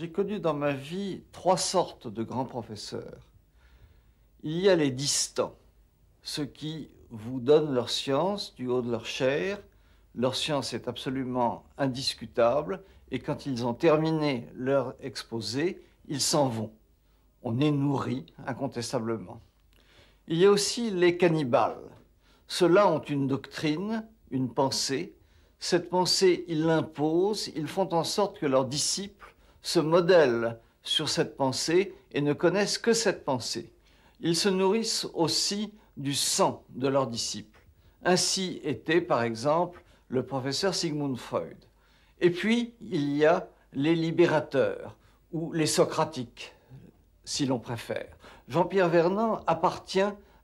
J'ai connu dans ma vie trois sortes de grands professeurs. Il y a les distants, ceux qui vous donnent leur science du haut de leur chair. Leur science est absolument indiscutable et quand ils ont terminé leur exposé, ils s'en vont. On est nourri incontestablement. Il y a aussi les cannibales. Ceux-là ont une doctrine, une pensée. Cette pensée, ils l'imposent, ils font en sorte que leurs disciples se modèlent sur cette pensée et ne connaissent que cette pensée. Ils se nourrissent aussi du sang de leurs disciples. Ainsi était, par exemple, le professeur Sigmund Freud. Et puis, il y a les libérateurs, ou les socratiques, si l'on préfère. Jean-Pierre Vernant appartient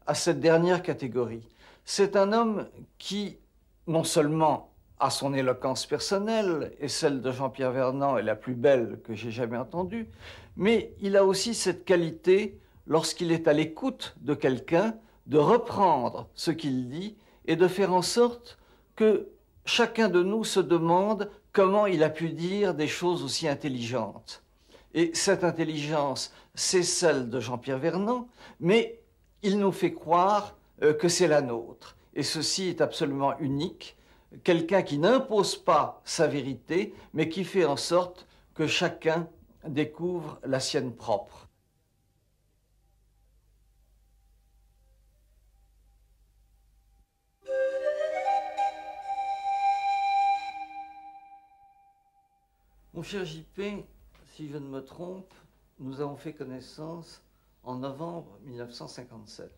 à cette dernière catégorie. C'est un homme qui, non seulement a son éloquence personnelle, et celle de Jean-Pierre Vernant est la plus belle que j'ai jamais entendue, mais il a aussi cette qualité, lorsqu'il est à l'écoute de quelqu'un, de reprendre ce qu'il dit et de faire en sorte que chacun de nous se demande comment il a pu dire des choses aussi intelligentes. Et cette intelligence, c'est celle de Jean-Pierre Vernant, mais il nous fait croire euh, que c'est la nôtre. Et ceci est absolument unique. Quelqu'un qui n'impose pas sa vérité, mais qui fait en sorte que chacun découvre la sienne propre. Mon cher JP, si je ne me trompe, nous avons fait connaissance en novembre 1957.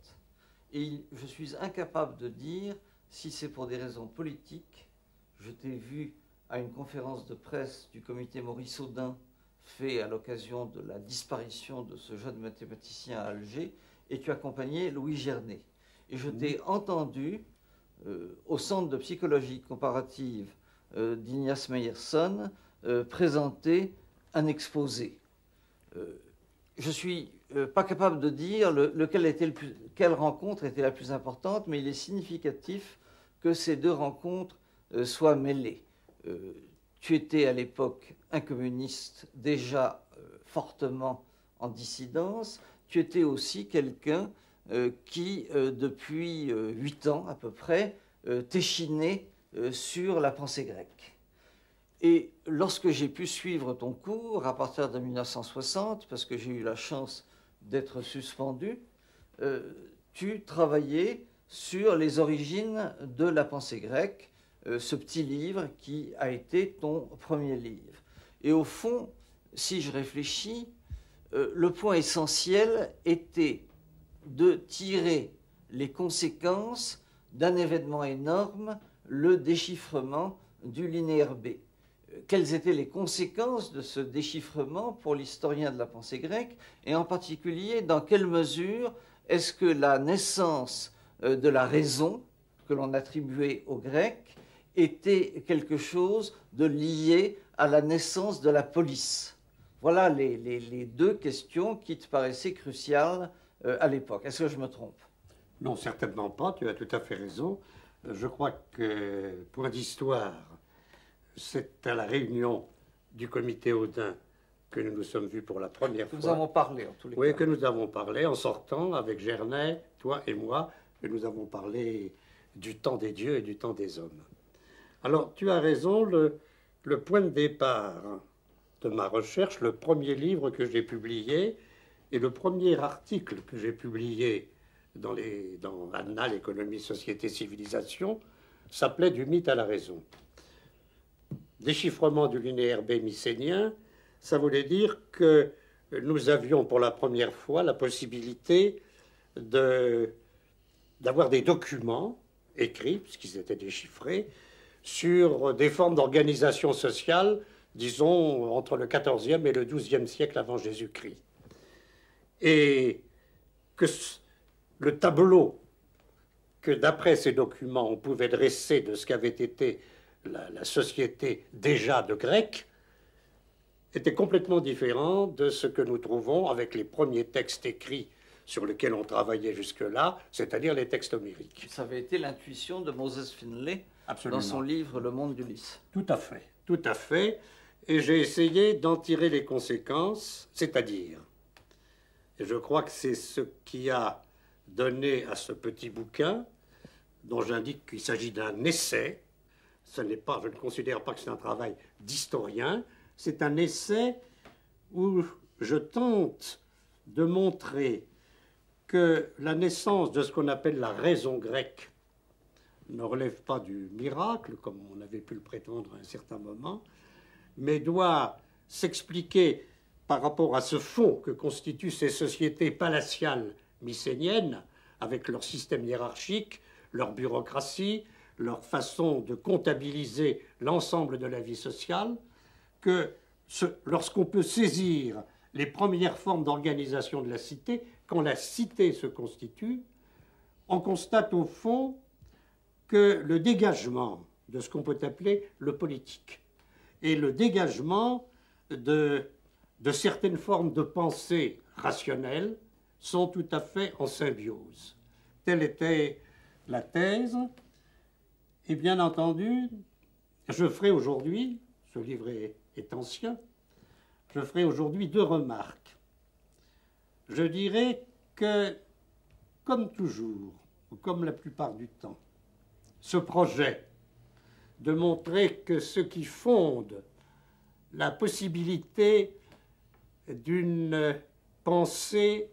Et je suis incapable de dire si c'est pour des raisons politiques. Je t'ai vu à une conférence de presse du comité Maurice Audin, fait à l'occasion de la disparition de ce jeune mathématicien à Alger, et tu accompagnais Louis Gernet. Et je t'ai entendu euh, au Centre de psychologie comparative euh, d'Ignace Meyerson euh, présenter un exposé. Euh, je suis euh, pas capable de dire le quelle rencontre était la plus importante, mais il est significatif que ces deux rencontres soient mêlées. tu étais à l'époque un communiste déjà fortement en dissidence. Tu étais aussi quelqu'un qui, depuis huit ans à peu près, t'échinait sur la pensée grecque. Et lorsque j'ai pu suivre ton cours à partir de 1960, parce que j'ai eu la chance d'être suspendu, euh, tu travaillais sur les origines de la pensée grecque, euh, ce petit livre qui a été ton premier livre. Et au fond, si je réfléchis, euh, le point essentiel était de tirer les conséquences d'un événement énorme, le déchiffrement du linéaire B quelles étaient les conséquences de ce déchiffrement pour l'historien de la pensée grecque, et en particulier dans quelle mesure est-ce que la naissance euh, de la raison que l'on attribuait aux Grecs était quelque chose de lié à la naissance de la police? Voilà les, deux questions qui te paraissaient cruciales euh, à l'époque. Est-ce que je me trompe? Non, certainement pas, tu as tout à fait raison. Je crois que, point d'histoire, c'est à la réunion du comité Audin que nous nous sommes vus pour la première fois. Nous avons parlé en tous les cas. Oui, que nous avons parlé en sortant avec Gernet, toi et moi, que nous avons parlé du temps des dieux et du temps des hommes. Alors, tu as raison, le, le point de départ de ma recherche, le premier livre que j'ai publié et le premier article que j'ai publié dans, les, dans Annales, économie, société, civilisation, s'appelait Du mythe à la raison déchiffrement du linéaire B mycénien, ça voulait dire que nous avions pour la première fois la possibilité d'avoir des documents écrits, puisqu'ils étaient déchiffrés, sur des formes d'organisation sociale, disons, entre le XIVe et le XIIe siècle avant Jésus-Christ. Et que le tableau que d'après ces documents on pouvait dresser de ce qu'avait été la, société déjà de Grecs était complètement différent de ce que nous trouvons avec les premiers textes écrits sur lesquels on travaillait jusque-là, c'est-à-dire les textes homériques. Ça avait été l'intuition de Moses Finlay dans son livre Le monde d'Ulysse. Tout à fait, tout à fait. et j'ai essayé d'en tirer les conséquences, c'est-à-dire, et je crois que c'est ce qui a donné à ce petit bouquin, dont j'indique qu'il s'agit d'un essai, ce n'est pas, je ne considère pas que c'est un travail d'historien, c'est un essai où je tente de montrer que la naissance de ce qu'on appelle la raison grecque ne relève pas du miracle, comme on avait pu le prétendre à un certain moment, mais doit s'expliquer par rapport à ce fond que constituent ces sociétés palatiales mycéniennes, avec leur système hiérarchique, leur bureaucratie, leur façon de comptabiliser l'ensemble de la vie sociale, que lorsqu'on peut saisir les premières formes d'organisation de la cité, quand la cité se constitue, on constate au fond que le dégagement de ce qu'on peut appeler le politique et le dégagement de, de certaines formes de pensée rationnelle sont tout à fait en symbiose. Telle était la thèse. Et bien entendu, je ferai aujourd'hui, ce livre est, ancien, je ferai aujourd'hui deux remarques. Je dirais que, comme toujours, ou comme la plupart du temps, ce projet de montrer que ce qui fonde la possibilité d'une pensée,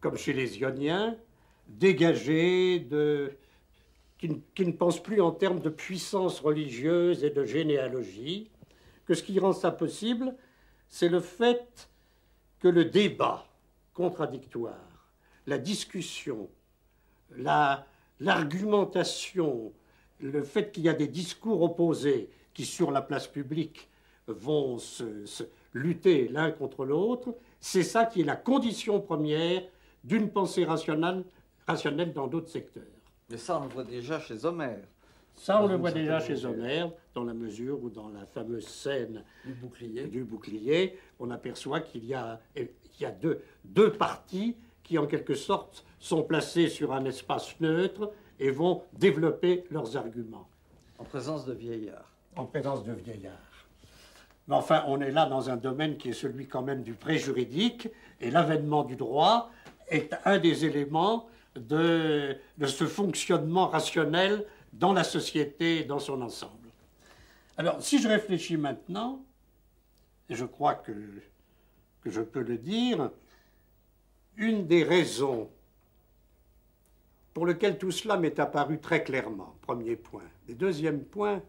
comme chez les Ioniens, dégagée, de, qui, ne pense plus en termes de puissance religieuse et de généalogie, que ce qui rend ça possible, c'est le fait que le débat contradictoire, la discussion, l'argumentation, le fait qu'il y a des discours opposés qui, sur la place publique, vont se, lutter l'un contre l'autre, c'est ça qui est la condition première d'une pensée rationnelle dans d'autres secteurs. Mais ça, on le voit déjà chez Homère. Ça, on le voit déjà chez Homère, dans la mesure où, dans la fameuse scène du bouclier, du bouclier on aperçoit qu'il y a, il y a deux, deux parties qui, en quelque sorte, sont placées sur un espace neutre et vont développer leurs arguments. En présence de vieillards. En présence de vieillards. Mais enfin, on est là dans un domaine qui est celui quand même du pré-juridique, et l'avènement du droit est un des éléments de, ce fonctionnement rationnel dans la société dans son ensemble. Alors, si je réfléchis maintenant, et je crois que, que je peux le dire, une des raisons pour lesquelles tout cela m'est apparu très clairement, premier point. Et deuxième point,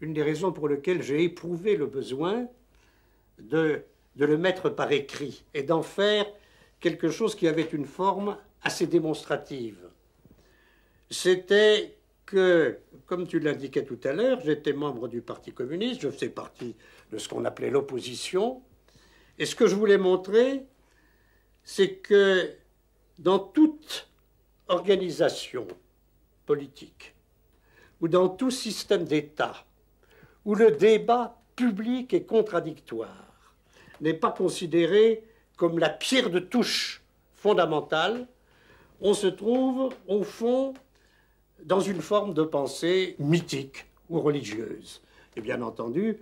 une des raisons pour lesquelles j'ai éprouvé le besoin de, de le mettre par écrit et d'en faire quelque chose qui avait une forme assez démonstrative. C'était que, comme tu l'indiquais tout à l'heure, j'étais membre du Parti communiste, je faisais partie de ce qu'on appelait l'opposition, et ce que je voulais montrer, c'est que dans toute organisation politique, ou dans tout système d'État, où le débat public et contradictoire n'est pas considéré comme la pierre de touche fondamentale, on se trouve au fond dans une forme de pensée mythique ou religieuse. Et bien entendu,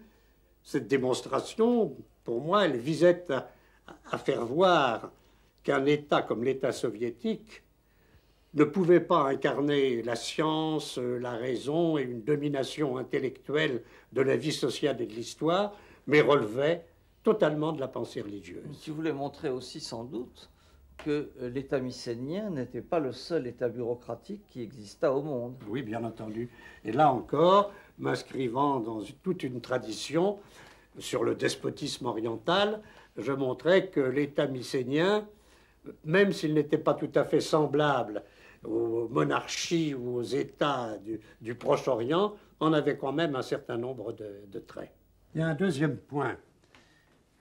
cette démonstration, pour moi, elle visait à, faire voir qu'un État comme l'État soviétique ne pouvait pas incarner la science, la raison et une domination intellectuelle de la vie sociale et de l'histoire, mais relevait totalement de la pensée religieuse. Tu voulais montrer aussi sans doute que l'État mycénien n'était pas le seul État bureaucratique qui exista au monde. Oui, bien entendu. Et là encore, m'inscrivant dans toute une tradition sur le despotisme oriental, je montrais que l'État mycénien, même s'il n'était pas tout à fait semblable aux monarchies ou aux États du, du Proche-Orient, en avait quand même un certain nombre de, de traits. Il y a un deuxième point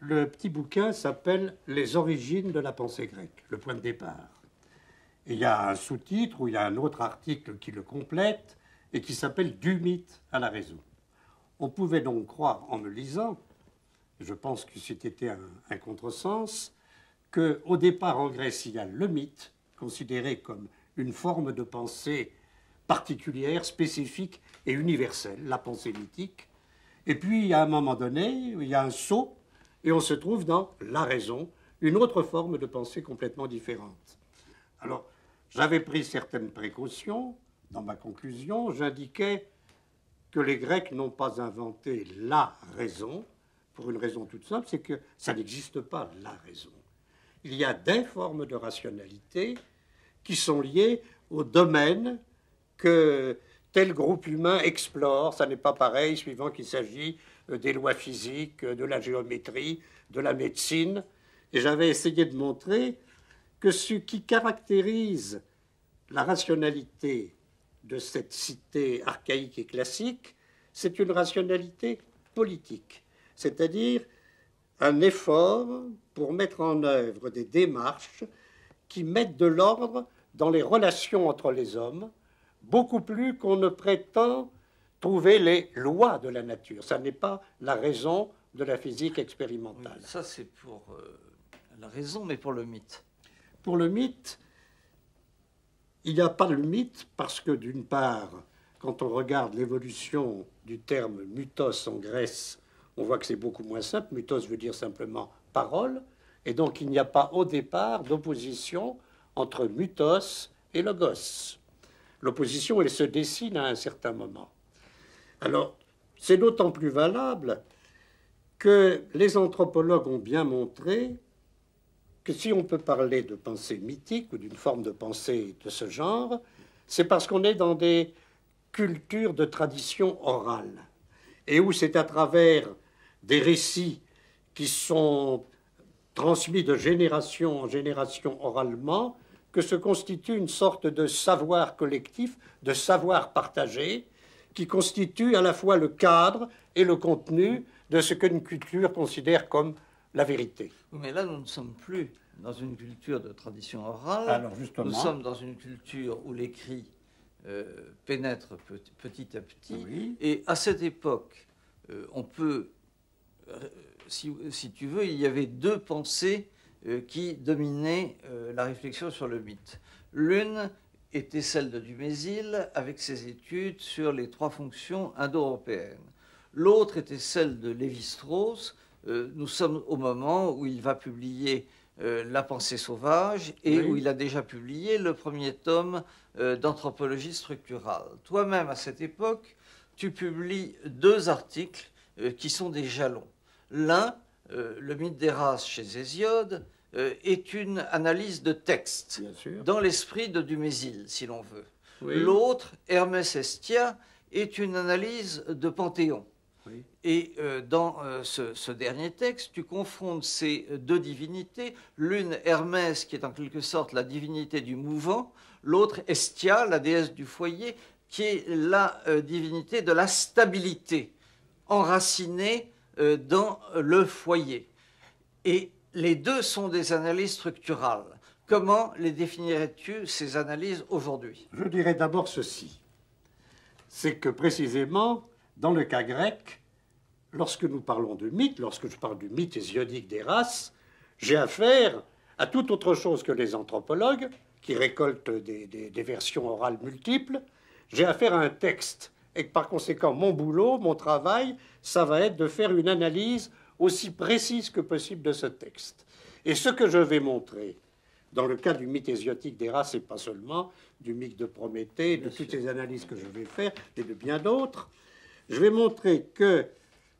le petit bouquin s'appelle Les origines de la pensée grecque, le point de départ. Et il y a un sous-titre où il y a un autre article qui le complète et qui s'appelle Du mythe à la raison. On pouvait donc croire en me lisant, je pense que c'était un, un contresens, qu'au départ en Grèce il y a le mythe, considéré comme une forme de pensée particulière, spécifique et universelle, la pensée mythique, Et puis, à un moment donné, il y a un saut, et on se trouve dans la raison, une autre forme de pensée complètement différente. Alors, j'avais pris certaines précautions. Dans ma conclusion, j'indiquais que les Grecs n'ont pas inventé la raison, pour une raison toute simple, c'est que ça n'existe pas, la raison. Il y a des formes de rationalité qui sont liées au domaine que tel groupe humain explore. Ça n'est pas pareil suivant qu'il s'agit des lois physiques, de la géométrie, de la médecine. Et j'avais essayé de montrer que ce qui caractérise la rationalité de cette cité archaïque et classique, c'est une rationalité politique, c'est-à-dire un effort pour mettre en œuvre des démarches qui mettent de l'ordre dans les relations entre les hommes, beaucoup plus qu'on ne prétend trouver les lois de la nature. Ça n'est pas la raison de la physique expérimentale. ça, c'est pour euh, la raison, mais pour le mythe. Pour le mythe, il n'y a pas le mythe parce que, d'une part, quand on regarde l'évolution du terme mutos en Grèce, on voit que c'est beaucoup moins simple. Mutos veut dire simplement parole. Et donc, il n'y a pas au départ d'opposition entre mutos et logos. L'opposition, elle se dessine à un certain moment. Alors, c'est d'autant plus valable que les anthropologues ont bien montré que si on peut parler de pensée mythique ou d'une forme de pensée de ce genre, c'est parce qu'on est dans des cultures de tradition orale, et où c'est à travers des récits qui sont transmis de génération en génération oralement que se constitue une sorte de savoir collectif, de savoir partagé, qui constitue à la fois le cadre et le contenu de ce qu'une culture considère comme la vérité. Mais là, nous ne sommes plus dans une culture de tradition orale. Alors justement, nous sommes dans une culture où l'écrit euh, pénètre petit à petit. Et à cette époque, euh, on peut, euh, si, si, tu veux, il y avait deux pensées qui dominaient la réflexion sur le mythe. L'une était celle de Dumézil avec ses études sur les trois fonctions indo-européennes. L'autre était celle de Lévi-Strauss. nous sommes au moment où il va publier La pensée sauvage et où il a déjà publié le premier tome euh, d'anthropologie structurale. Toi-même, à cette époque, tu publies deux articles euh, qui sont des jalons. L'un, euh, le mythe des races chez Hésiode, est une analyse de texte dans l'esprit de Dumézil, si l'on veut. L'autre, Hermès Estia, est une analyse de Panthéon. Et dans ce, ce, dernier texte, tu confrontes ces deux divinités, l'une Hermès, qui est en quelque sorte la divinité du mouvant, l'autre Estia, la déesse du foyer, qui est la euh, divinité de la stabilité, enracinée euh, dans le foyer. Et les deux sont des analyses structurales. Comment les définirais-tu, ces analyses, aujourd'hui? Je dirais d'abord ceci. C'est que précisément, dans le cas grec, lorsque nous parlons de mythe, lorsque je parle du mythe hésiodique des races, j'ai affaire à tout autre chose que les anthropologues, qui récolte des, versions orales multiples, j'ai affaire à un texte. Et par conséquent, mon boulot, mon travail, ça va être de faire une analyse aussi précise que possible de ce texte. Et ce que je vais montrer, dans le cas du mythe hésiotique des races, et pas seulement, du mythe de Prométhée, de toutes les analyses que je vais faire, et de bien d'autres, je vais montrer que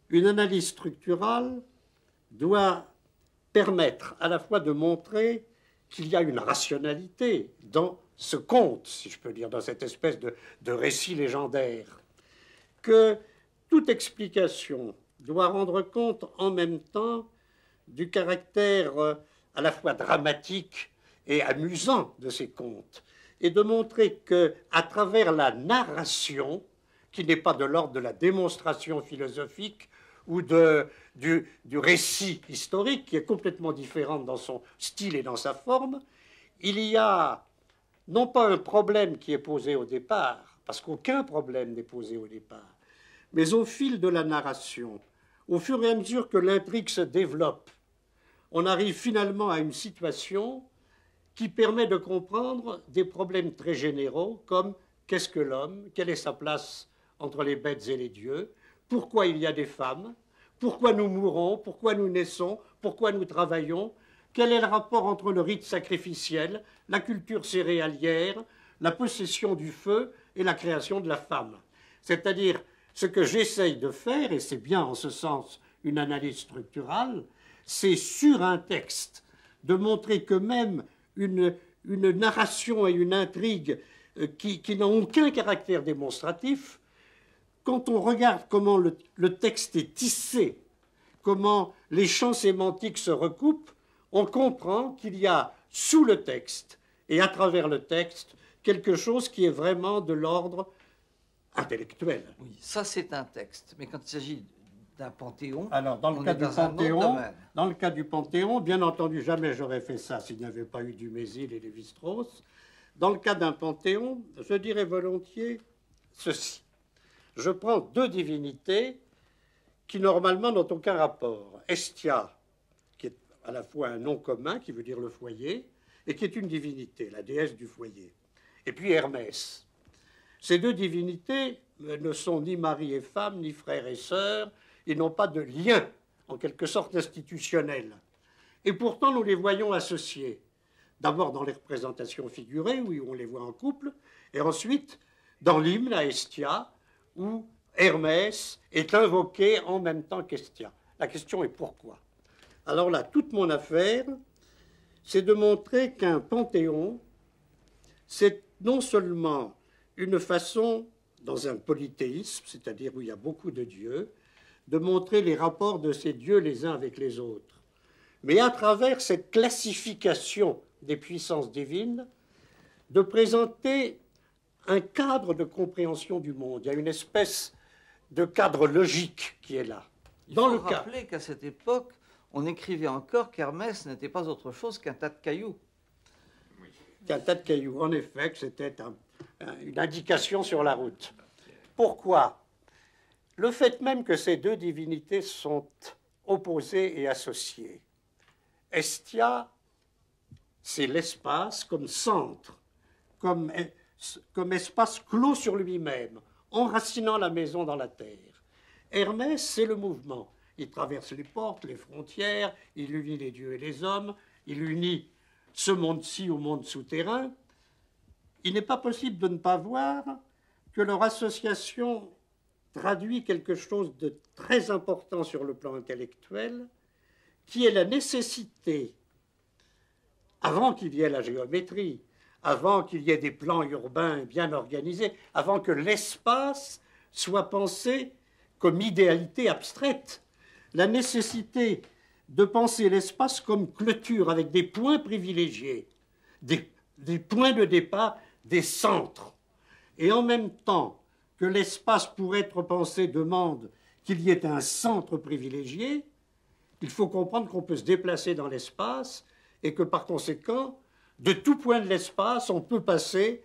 une analyse structurale doit permettre à la fois de montrer qu'il y a une rationalité dans ce conte, si je peux dire, dans cette espèce de, récit légendaire, que toute explication doit rendre compte en même temps du caractère euh, à la fois dramatique et amusant de ces contes, et de montrer que, à travers la narration, qui n'est pas de l'ordre de la démonstration philosophique ou de, du, récit historique, qui est complètement différent dans son style et dans sa forme, il y a non pas un problème qui est posé au départ, parce qu'aucun problème n'est posé au départ, mais au fil de la narration, au fur et à mesure que l'intrigue se développe, on arrive finalement à une situation qui permet de comprendre des problèmes très généraux comme qu'est-ce que l'homme, quelle est sa place entre les bêtes et les dieux, pourquoi il y a des femmes, pourquoi nous mourons, pourquoi nous naissons, pourquoi nous travaillons, quel est le rapport entre le rite sacrificiel, la culture céréalière, la possession du feu et la création de la femme. C'est-à-dire, ce que j'essaye de faire, et c'est bien en ce sens une analyse structurale, c'est sur un texte de montrer que même une, narration et une intrigue euh, qui, n'ont aucun caractère démonstratif, quand on regarde comment le texte est tissé, comment les champs sémantiques se recoupent, on comprend qu'il y a sous le texte et à travers le texte quelque chose qui est vraiment de l'ordre intellectuel. Oui, ça c'est un texte, mais quand il s'agit d'un panthéon, alors dans le cas du panthéon, dans le cas du panthéon, bien entendu, jamais j'aurais fait ça s'il n'y avait pas eu du Mésil et Lévi-Strauss. Dans le cas d'un panthéon, je dirais volontiers ceci. Je prends deux divinités qui normalement n'ont aucun rapport. Estia, qui est à la fois un nom commun, qui veut dire le foyer, et qui est une divinité, la déesse du foyer. Et puis Hermès. Ces deux divinités ne sont ni mari et femme, ni frère et sœur, ils n'ont pas de lien, en quelque sorte institutionnel. Et pourtant, nous les voyons associés. D'abord dans les représentations figurées, où on les voit en couple, et ensuite dans l'hymne à Estia, où Hermès est invoqué en même temps qu'Estia. La question est pourquoi Alors là, toute mon affaire, c'est de montrer qu'un panthéon, c'est non seulement une façon, dans un polythéisme, c'est-à-dire où il y a beaucoup de dieux, de montrer les rapports de ces dieux les uns avec les autres, mais à travers cette classification des puissances divines, de présenter un cadre de compréhension du monde. Il y a une espèce de cadre logique qui est là. Il Dans faut le rappeler qu'à cette époque, on écrivait encore qu'Hermès n'était pas autre chose qu'un tas de cailloux. Oui. Qu'un tas de cailloux. En effet, c'était une indication sur la route. Pourquoi? Le fait même que ces deux divinités sont opposées et associées. Estia, c'est l'espace comme centre, comme, comme espace clos sur lui-même, enracinant la maison dans la terre. Hermès, c'est le mouvement. Il traverse les portes, les frontières, il unit les dieux et les hommes, il unit ce monde-ci au monde souterrain. Il n'est pas possible de ne pas voir que leur association traduit quelque chose de très important sur le plan intellectuel, qui est la nécessité, avant qu'il y ait la géométrie, avant qu'il y ait des plans urbains bien organisés, avant que l'espace soit pensé comme idéalité abstraite, la nécessité de penser l'espace comme clôture avec des points privilégiés, des, points de départ, des centres. Et en même temps que l'espace pour être pensé demande qu'il y ait un centre privilégié, il faut comprendre qu'on peut se déplacer dans l'espace et que par conséquent, de tout point de l'espace, on peut passer,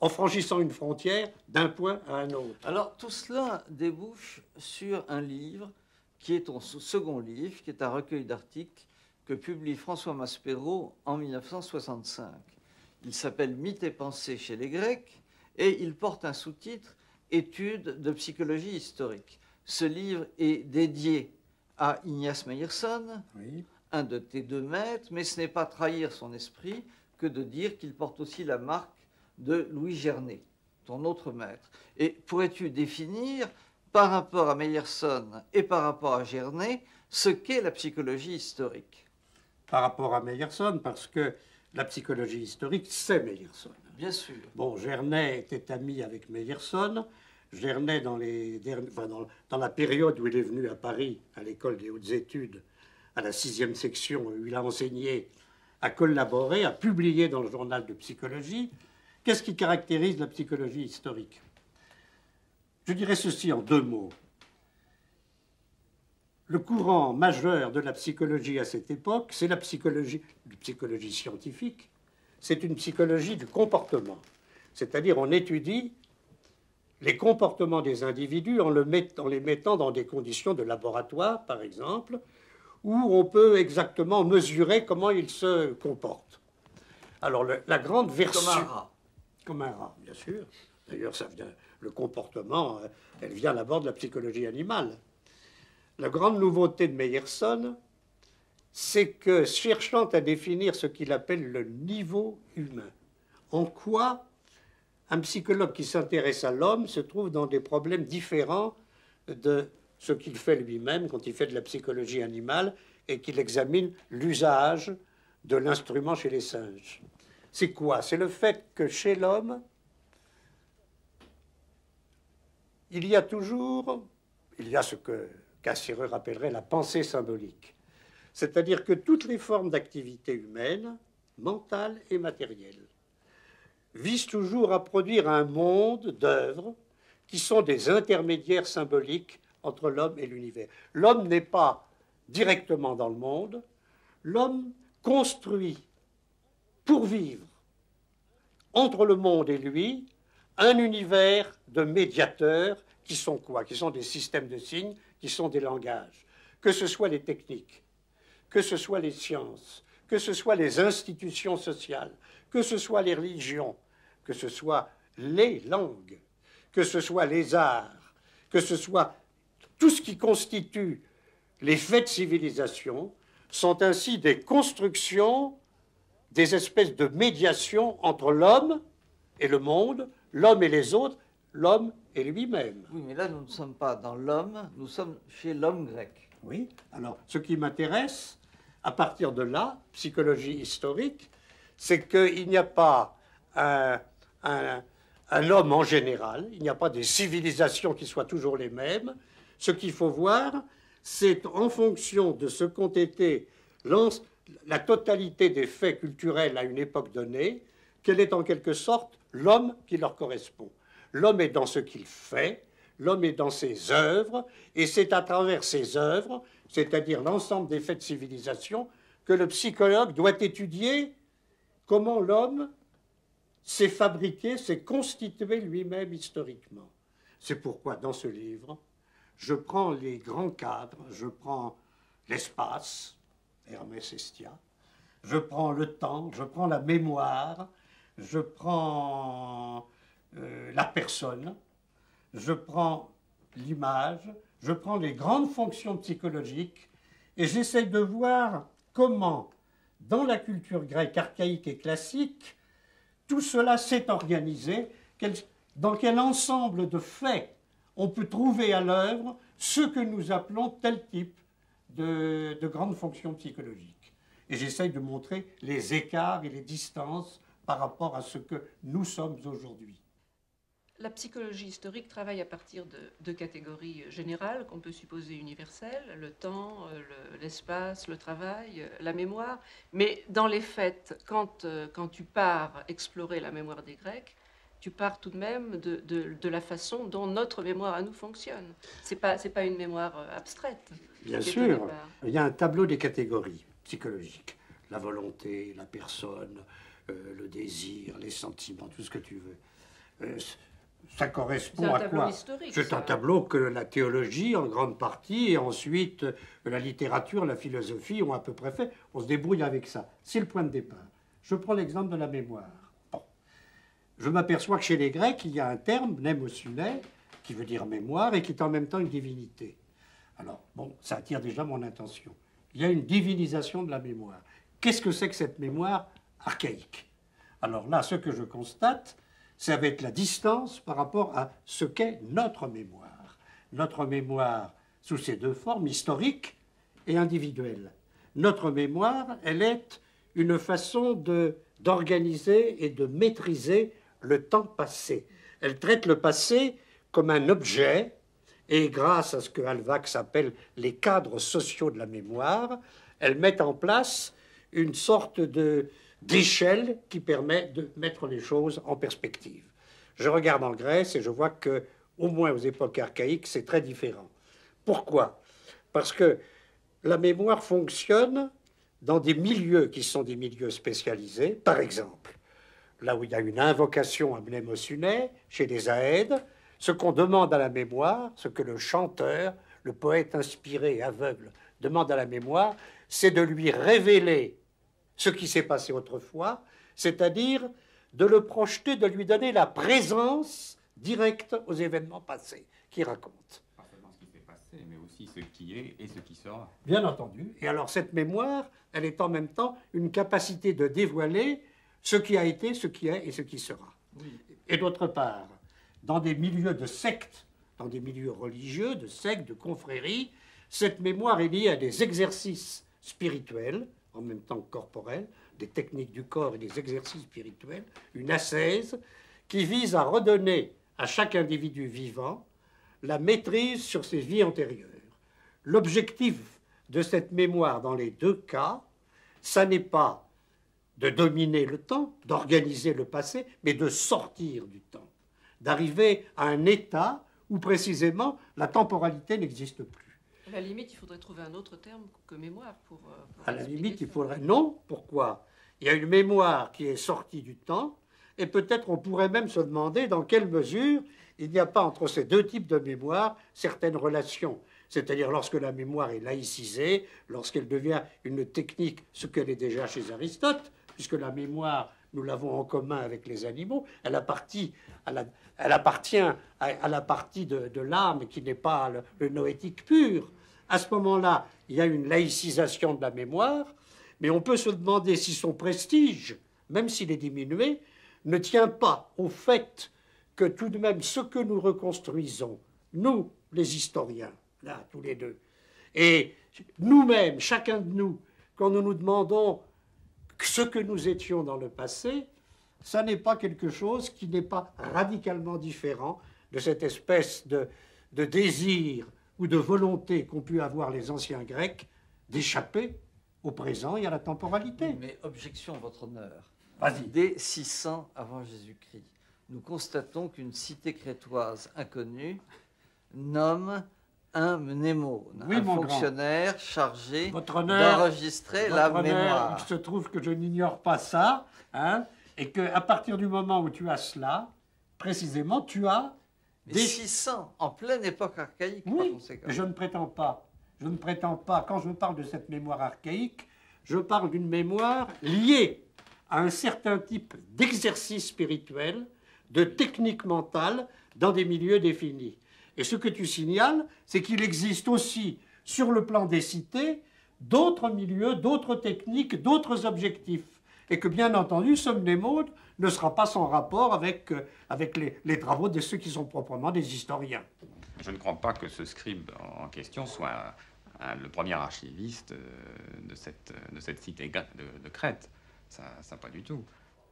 en franchissant une frontière, d'un point à un autre. Alors tout cela débouche sur un livre qui est ton second livre, qui est un recueil d'articles que publie François Maspero en 1965. Il s'appelle Mythes et pensées chez les Grecs et il porte un sous-titre Études de psychologie historique. Ce livre est dédié à Ignace Meyerson, un de tes deux maîtres, mais ce n'est pas trahir son esprit, que de dire qu'il porte aussi la marque de Louis Gernet, ton autre maître. Et pourrais-tu définir, par rapport à Meyerson et par rapport à Gernet, ce qu'est la psychologie historique? Par rapport à Meyerson, parce que la psychologie historique, c'est Meyerson. Bien sûr. Bon, Gernet était ami avec Meyerson. Gernet, dans, les dans, dans, la période où il est venu à Paris, à l'école des hautes études, à la sixième section, où il a enseigné a collaboré, a publié dans le journal de psychologie. Qu'est-ce qui caractérise la psychologie historique? Je dirais ceci en deux mots. Le courant majeur de la psychologie à cette époque, c'est la psychologie, la psychologie scientifique, c'est une psychologie du comportement. C'est-à-dire on étudie les comportements des individus en, le en, les mettant dans des conditions de laboratoire, par exemple, où on peut exactement mesurer comment il se comporte. Alors la grande version... Comme un rat. Comme un rat, bien sûr. D'ailleurs, ça vient, le comportement, euh, elle vient d'abord de la psychologie animale. La grande nouveauté de Meyerson, c'est que cherchant à définir ce qu'il appelle le niveau humain, en quoi un psychologue qui s'intéresse à l'homme se trouve dans des problèmes différents de ce qu'il fait lui-même quand il fait de la psychologie animale et qu'il examine l'usage de l'instrument chez les singes. C'est quoi? C'est le fait que chez l'homme, il y a toujours, il y a ce que Cassirer rappellerait la pensée symbolique. C'est-à-dire que toutes les formes d'activité humaine, mentale et matérielle, visent toujours à produire un monde d'œuvres qui sont des intermédiaires symboliques entre l'homme et l'univers. L'homme n'est pas directement dans le monde, l'homme construit pour vivre entre le monde et lui un univers de médiateurs qui sont quoi? Qui sont des systèmes de signes, qui sont des langages. Que ce soit les techniques, que ce soit les sciences, que ce soit les institutions sociales, que ce soit les religions, que ce soit les langues, que ce soit les arts, que ce soit tout ce qui constitue les faits de civilisation, sont ainsi des constructions, des espèces de médiation entre l'homme et le monde, l'homme et les autres, l'homme et lui-même. Oui, mais là, nous ne sommes pas dans l'homme, nous sommes chez l'homme grec. Oui, alors ce qui m'intéresse, à partir de là, psychologie historique, c'est qu'il n'y a pas un, un, homme en général, il n'y a pas des civilisations qui soient toujours les mêmes. Ce qu'il faut voir, c'est en fonction de ce qu'ont été la totalité des faits culturels à une époque donnée, quel est en quelque sorte l'homme qui leur correspond. L'homme est dans ce qu'il fait, l'homme est dans ses œuvres, et c'est à travers ses œuvres, c'est-à-dire l'ensemble des faits de civilisation, que le psychologue doit étudier comment l'homme s'est fabriqué, s'est constitué lui-même historiquement. C'est pourquoi dans ce livre, je prends les grands cadres, je prends l'espace, Hermès Estia, je prends le temps, je prends la mémoire, je prends euh, la personne, je prends l'image, je prends les grandes fonctions psychologiques et j'essaie de voir comment, dans la culture grecque archaïque et classique, tout cela s'est organisé, dans quel ensemble de faits on peut trouver à l'œuvre ce que nous appelons tel type de, de grandes fonctions psychologiques. Et j'essaye de montrer les écarts et les distances par rapport à ce que nous sommes aujourd'hui. La psychologie historique travaille à partir de, catégories générales qu'on peut supposer universelles, le temps, euh, l'espace, le, travail, euh, la mémoire. Mais dans les faits, quand, euh, quand tu pars explorer la mémoire des Grecs, tu pars tout de même de, de, la façon dont notre mémoire à nous fonctionne. Ce n'est pas, pas une mémoire abstraite. Bien sûr, il y a un tableau des catégories psychologiques. La volonté, la personne, le désir, les sentiments, tout ce que tu veux ça correspond à quoi C'est un tableau que la théologie, en grande partie, et ensuite la littérature, la philosophie ont à peu près fait. On se débrouille avec ça. C'est le point de départ. Je prends l'exemple de la mémoire. Je m'aperçois que chez les Grecs, il y a un terme, mnémosune, qui veut dire mémoire et qui est en même temps une divinité. Alors, bon, ça attire déjà mon attention. Il y a une divinisation de la mémoire. Qu'est-ce que c'est que cette mémoire archaïque? Alors là, ce que je constate, c'est avec la distance par rapport à ce qu'est notre mémoire. Notre mémoire sous ces deux formes, historique et individuelle. Notre mémoire, elle est une façon d'organiser et de maîtriser le temps passé. Elle traite le passé comme un objet, et grâce à ce que Alvax appelle les cadres sociaux de la mémoire, elle met en place une sorte de, d'échelle qui permet de mettre les choses en perspective. Je regarde en Grèce et je vois que, au moins aux époques archaïques, c'est très différent. Pourquoi? Parce que la mémoire fonctionne dans des milieux qui sont des milieux spécialisés. Par exemple, là où il y a une invocation à mnémosyné, chez les Aèdes, ce qu'on demande à la mémoire, ce que le chanteur, le poète inspiré et aveugle demande à la mémoire, c'est de lui révéler ce qui s'est passé autrefois, c'est-à-dire de le projeter, de lui donner la présence directe aux événements passés qu'il raconte. Pas seulement ce qui s'est passé, mais aussi ce qui est et ce qui sera. Bien entendu. Et alors cette mémoire, elle est en même temps une capacité de dévoiler ce qui a été, ce qui est et ce qui sera. Et d'autre part, dans des milieux de sectes, dans des milieux religieux, de sectes, de confréries, cette mémoire est liée à des exercices spirituels, en même temps que corporels, des techniques du corps et des exercices spirituels, une ascèse qui vise à redonner à chaque individu vivant la maîtrise sur ses vies antérieures. L'objectif de cette mémoire dans les deux cas, ça n'est pas de dominer le temps, d'organiser le passé, mais de sortir du temps, d'arriver à un état où précisément la temporalité n'existe plus. À la limite, il faudrait trouver un autre terme que mémoire pour. euh, pour À la limite, il faudrait. Non, pourquoi? Il y a une mémoire qui est sortie du temps, et peut-être on pourrait même se demander dans quelle mesure il n'y a pas entre ces deux types de mémoire certaines relations. C'est-à-dire lorsque la mémoire est laïcisée, lorsqu'elle devient une technique, ce qu'elle est déjà chez Aristote, puisque la mémoire, nous l'avons en commun avec les animaux, elle appartient à la, elle appartient à, à la partie de, de l'âme qui n'est pas le, le noétique pur. À ce moment-là, il y a une laïcisation de la mémoire, mais on peut se demander si son prestige, même s'il est diminué, ne tient pas au fait que tout de même ce que nous reconstruisons, nous, les historiens, là, tous les deux, et nous-mêmes, chacun de nous, quand nous nous demandons ce que nous étions dans le passé, ça n'est pas quelque chose qui n'est pas radicalement différent de cette espèce de, de désir ou de volonté qu'ont pu avoir les anciens Grecs d'échapper au présent et à la temporalité. Mais objection, votre honneur. Vas-y. Dès 600 avant Jésus-Christ, nous constatons qu'une cité crétoise inconnue nomme un mnémone, Oui, un grand. fonctionnaire chargé d'enregistrer la Votre honneur, mémoire. il se trouve que je n'ignore pas ça, hein, et qu'à partir du moment où tu as cela, précisément, tu as des 600, en pleine époque archaïque, par Oui, conséquent. je ne prétends pas. Je ne prétends pas, quand je parle de cette mémoire archaïque, je parle d'une mémoire liée à un certain type d'exercice spirituel, de technique mentale dans des milieux définis. Et ce que tu signales, c'est qu'il existe aussi, sur le plan des cités, d'autres milieux, d'autres techniques, d'autres objectifs. Et que bien entendu, ce mnémode ne sera pas sans rapport avec, euh, avec les, les travaux de ceux qui sont proprement des historiens. Je ne crois pas que ce scribe en question soit un- le premier archiviste euh, de cette, de cette cité de, de Crète. Ça, ça, pas du tout.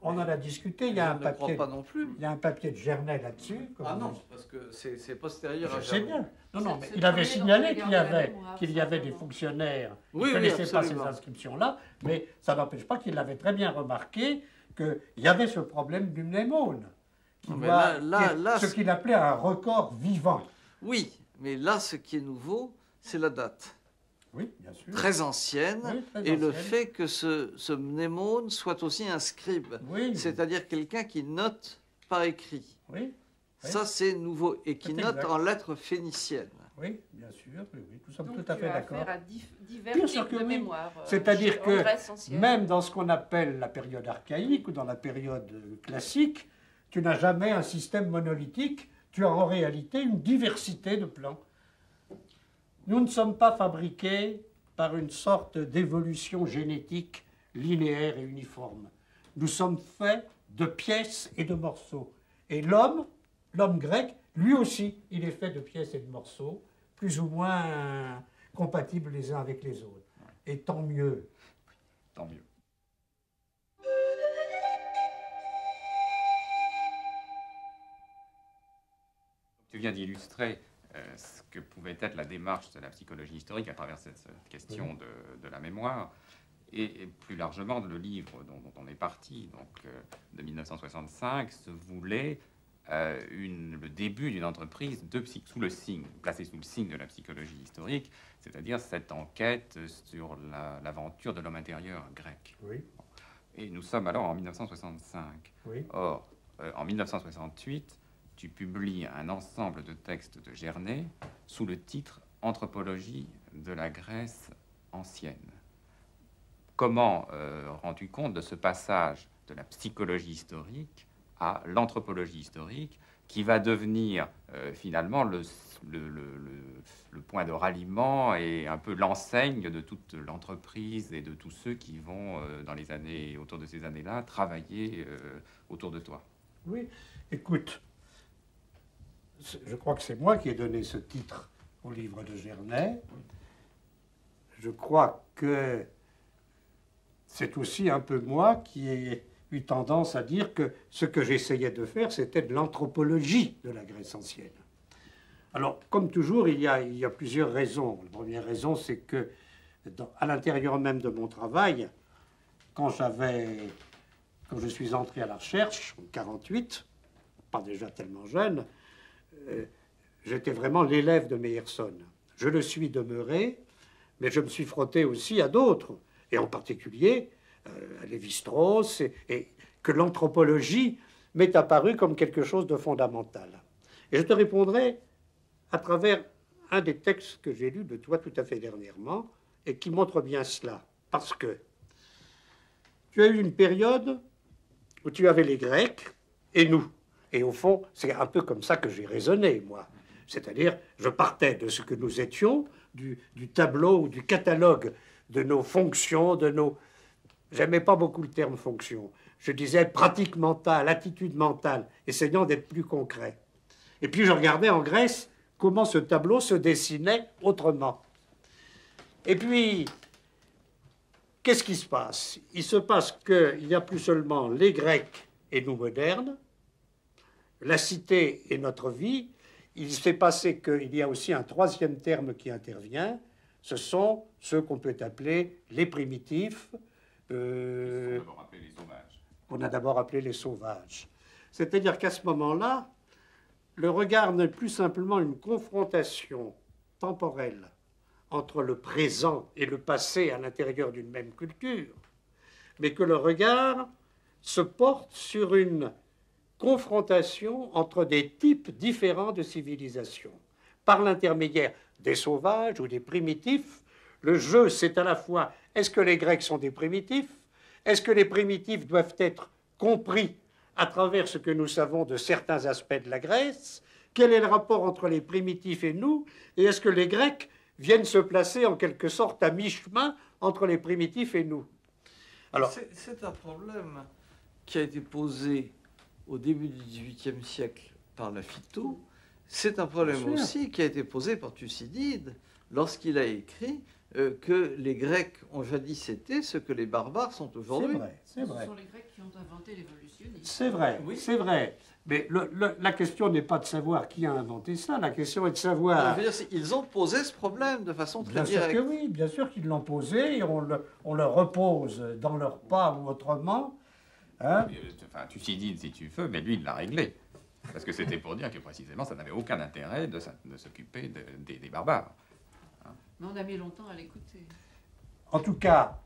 On en a discuté, il y a, un papier, pas non plus. il y a un papier de Gernet là-dessus. Ah non, parce que c'est postérieur à Je sais Germain. bien. Non, non, C'est- mais il avait signalé qu'il y avait, qu'il y avait des fonctionnaires qui ne oui, connaissaient pas ces inscriptions-là, mais ça n'empêche pas qu'il avait très bien remarqué qu'il y avait ce problème du mnémone, qui Non, mais doit- là- là- qui est là, ce qu'il appelait un record vivant. Oui, mais là, ce qui est nouveau, c'est la date. Oui, bien sûr. Très ancienne, Oui, très et le fait que ce, ce mnémone soit aussi un scribe, Oui, c'est-à-dire quelqu'un qui note par écrit. oui, Ça, c'est nouveau, et qui note exact. en lettres phéniciennes. Oui, bien sûr, oui, oui, nous sommes Donc, tout à fait d'accord. affaire à divers Bien types sûr que de oui. mémoire. euh, C'est-à-dire que. Même dans ce qu'on appelle la période archaïque ou dans la période euh, classique, tu n'as jamais un système monolithique, tu as en réalité une diversité de plans. Nous ne sommes pas fabriqués par une sorte d'évolution génétique linéaire et uniforme. Nous sommes faits de pièces et de morceaux. Et l'homme, l'homme grec, lui aussi, il est fait de pièces et de morceaux, plus ou moins euh, compatibles les uns avec les autres. Et tant mieux. Tant mieux. Tu viens d'illustrer euh, ce que pouvait être la démarche de la psychologie historique à travers cette, cette question de, de la mémoire. Et, et plus largement, le livre dont, dont on est parti, donc euh, de 1965, se voulait euh, une- le début d'une entreprise de psy- sous le signe, placée sous le signe de la psychologie historique, c'est-à-dire cette enquête sur la- l'aventure de l'homme intérieur grec. Oui, Et nous sommes alors en 1965. oui. Or, euh, en 1968, tu publies un ensemble de textes de Gernet sous le titre Anthropologie de la Grèce ancienne. Comment euh, rends-tu compte de ce passage de la psychologie historique l'anthropologie historique, qui va devenir finalement le, point de ralliement et un peu l'enseigne de toute l'entreprise et de tous ceux qui vont, dans les années, autour de ces années-là, travailler autour de toi. Oui, écoute, je crois que c'est moi qui ai donné ce titre au livre de Gernet. Je crois que c'est aussi un peu moi qui ai eu tendance à dire que ce que j'essayais de faire, c'était de l'anthropologie de la Grèce ancienne. Alors, comme toujours, il y a, plusieurs raisons. La première raison, c'est que à l'intérieur même de mon travail, quand j'avais, quand je suis entré à la recherche en 48, pas déjà tellement jeune, euh, j'étais vraiment l'élève de Meyerson. Je le suis demeuré, mais je me suis frotté aussi à d'autres, et en particulier à Lévi-Strauss, et, que l'anthropologie m'est apparue comme quelque chose de fondamental. Et je te répondrai à travers un des textes que j'ai lus de toi tout à fait dernièrement, et qui montre bien cela. Parce que tu as eu une période où tu avais les Grecs et nous. Et au fond, c'est un peu comme ça que j'ai raisonné, moi. C'est-à-dire, je partais de ce que nous étions, du, tableau ou du catalogue de nos fonctions, de nos... J'aimais pas beaucoup le terme fonction. Je disais pratique mentale, attitude mentale, essayant d'être plus concret. Et puis je regardais en Grèce comment ce tableau se dessinait autrement. Et puis, qu'est-ce qui se passe? Il se passe qu'il n'y a plus seulement les Grecs et nous modernes, la cité et notre vie, il s'est passé qu'il y a aussi un troisième terme qui intervient, ce sont ceux qu'on peut appeler les primitifs. Euh, qu'on a d'abord appelé les sauvages. C'est-à-dire qu'à ce moment-là, le regard n'est plus simplement une confrontation temporelle entre le présent et le passé à l'intérieur d'une même culture, mais que le regard se porte sur une confrontation entre des types différents de civilisation. Par l'intermédiaire des sauvages ou des primitifs, le jeu, c'est à la fois est-ce que les Grecs sont des primitifs? Est-ce que les primitifs doivent être compris à travers ce que nous savons de certains aspects de la Grèce? Quel est le rapport entre les primitifs et nous? Et est-ce que les Grecs viennent se placer en quelque sorte à mi-chemin entre les primitifs et nous? Alors, c'est un problème qui a été posé au début du XVIIIe siècle par la phyto, c'est un problème aussi qui a été posé par Thucydide lorsqu'il a écrit euh, que les Grecs ont jadis été ce que les barbares sont aujourd'hui. C'est vrai, Ce sont les Grecs qui ont inventé l'évolutionnisme. C'est vrai, oui. c'est vrai. Mais la question n'est pas de savoir qui a inventé ça, la question est de savoir. ils ont posé ce problème de façon très bien directe. Sûr que oui, bien sûr qu'ils l'ont posé, et on le, on le repose dans leur pas ou autrement. Hein enfin, tu dis si tu veux, mais lui, il l'a réglé. Parce que c'était pour dire que précisément, ça n'avait aucun intérêt de, s'occuper des barbares. On a mis longtemps à l'écouter. En tout cas,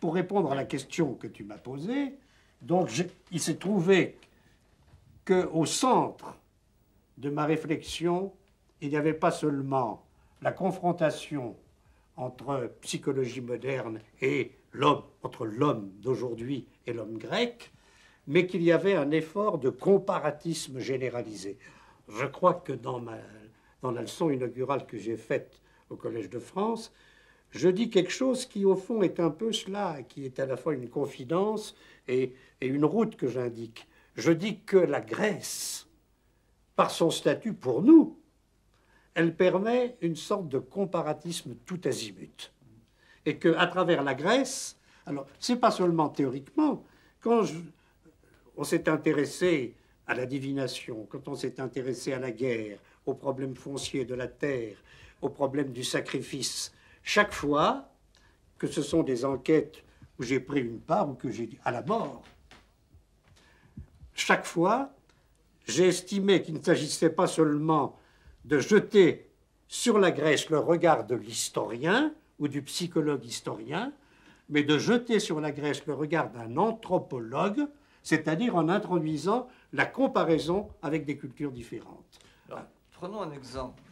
pour répondre à la question que tu m'as posée, donc il s'est trouvé qu'au centre de ma réflexion, il n'y avait pas seulement la confrontation entre psychologie moderne et l'homme, entre l'homme d'aujourd'hui et l'homme grec, mais qu'il y avait un effort de comparatisme généralisé. Je crois que dans, ma, dans la leçon inaugurale que j'ai faite au Collège de France, je dis quelque chose qui, au fond, est un peu cela, qui est à la fois une confidence et, une route que j'indique. Je dis que la Grèce, par son statut pour nous, elle permet une sorte de comparatisme tout azimut et qu'à travers la Grèce, alors c'est pas seulement théoriquement, quand on s'est intéressé à la divination, quand on s'est intéressé à la guerre, aux problèmes fonciers de la terre, aux problèmes du sacrifice, chaque fois que ce sont des enquêtes où j'ai pris une part ou que j'ai à la mort, chaque fois, j'ai estimé qu'il ne s'agissait pas seulement de jeter sur la Grèce le regard de l'historien, ou du psychologue historien, mais de jeter sur la Grèce le regard d'un anthropologue, c'est-à-dire en introduisant la comparaison avec des cultures différentes. Prenons un exemple.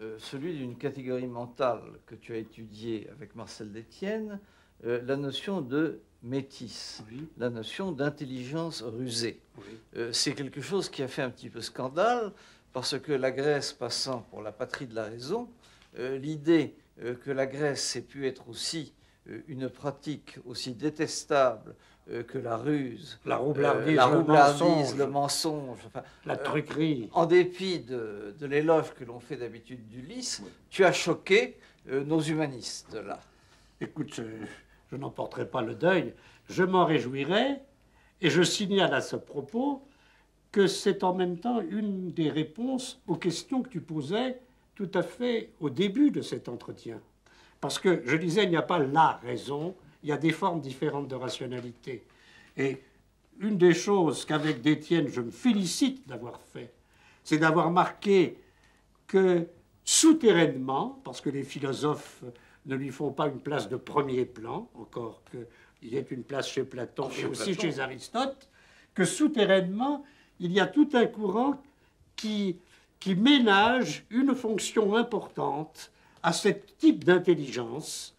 euh, celui d'une catégorie mentale que tu as étudiée avec Marcel Détienne, euh, la notion de métis, Oui, la notion d'intelligence rusée. oui. Euh, c'est quelque chose qui a fait un petit peu scandale parce que la Grèce passant pour la patrie de la raison, euh, l'idée que la Grèce ait pu être aussi une pratique aussi détestable que la ruse, La euh, roublardise, la le roublardise, mensonge, le mensonge, enfin, la truquerie. en dépit de, de l'éloge que l'on fait d'habitude d'Ulysse, Oui. tu as choqué euh, nos humanistes là. Écoute, je, je n'en porterai pas le deuil. Je m'en réjouirai et je signale à ce propos que c'est en même temps une des réponses aux questions que tu posais tout à fait au début de cet entretien. Parce que je disais, il n'y a pas la raison, il y a des formes différentes de rationalité. Et une des choses qu'avec Détienne, je me félicite d'avoir fait, c'est d'avoir marqué que souterrainement, parce que les philosophes ne lui font pas une place de premier plan, encore qu'il y ait une place chez Platon et aussi Platon. chez Aristote, que souterrainement, il y a tout un courant qui, qui ménage une fonction importante à ce type d'intelligence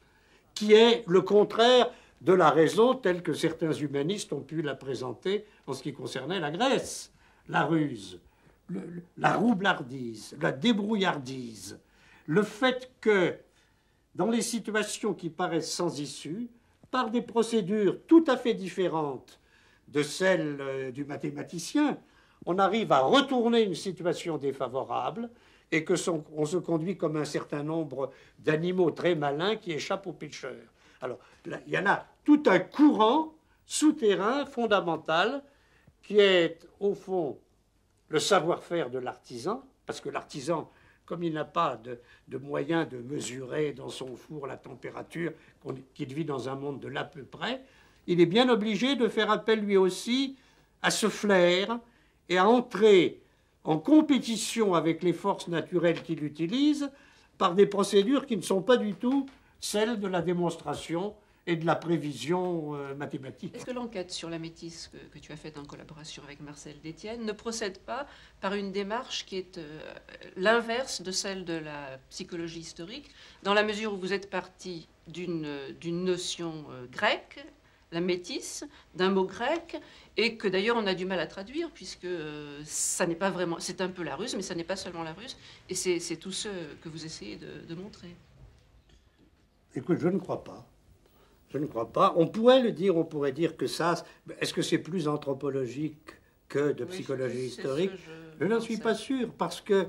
qui est le contraire de la raison telle que certains humanistes ont pu la présenter en ce qui concernait la Grèce. La ruse, la roublardise, la débrouillardise, le fait que dans les situations qui paraissent sans issue, par des procédures tout à fait différentes de celles euh, du mathématicien, on arrive à retourner une situation défavorable et que on se conduit comme un certain nombre d'animaux très malins qui échappent aux pêcheurs. Alors, il y en a tout un courant souterrain fondamental qui est, au fond, le savoir-faire de l'artisan, parce que l'artisan, comme il n'a pas de, de moyen de mesurer dans son four la température, qu'il vit dans un monde de l'à peu près, il est bien obligé de faire appel lui aussi à ce flair et à entrer en compétition avec les forces naturelles qu'il utilise par des procédures qui ne sont pas du tout celles de la démonstration et de la prévision euh, mathématique. Est-ce que l'enquête sur la métisse que, tu as faite en collaboration avec Marcel Détienne ne procède pas par une démarche qui est euh, l'inverse de celle de la psychologie historique, dans la mesure où vous êtes parti d'une d'une notion euh, grecque, la métisse, d'un mot grec, et que d'ailleurs on a du mal à traduire, puisque euh, ça n'est pas vraiment. C'est un peu la ruse, mais ça n'est pas seulement la ruse, et c'est tout ce que vous essayez de, de montrer. Écoute, je ne crois pas. Je ne crois pas. On pourrait le dire, on pourrait dire que ça, est-ce que c'est plus anthropologique que de Oui, psychologie historique que Je n'en suis pas sûr, parce que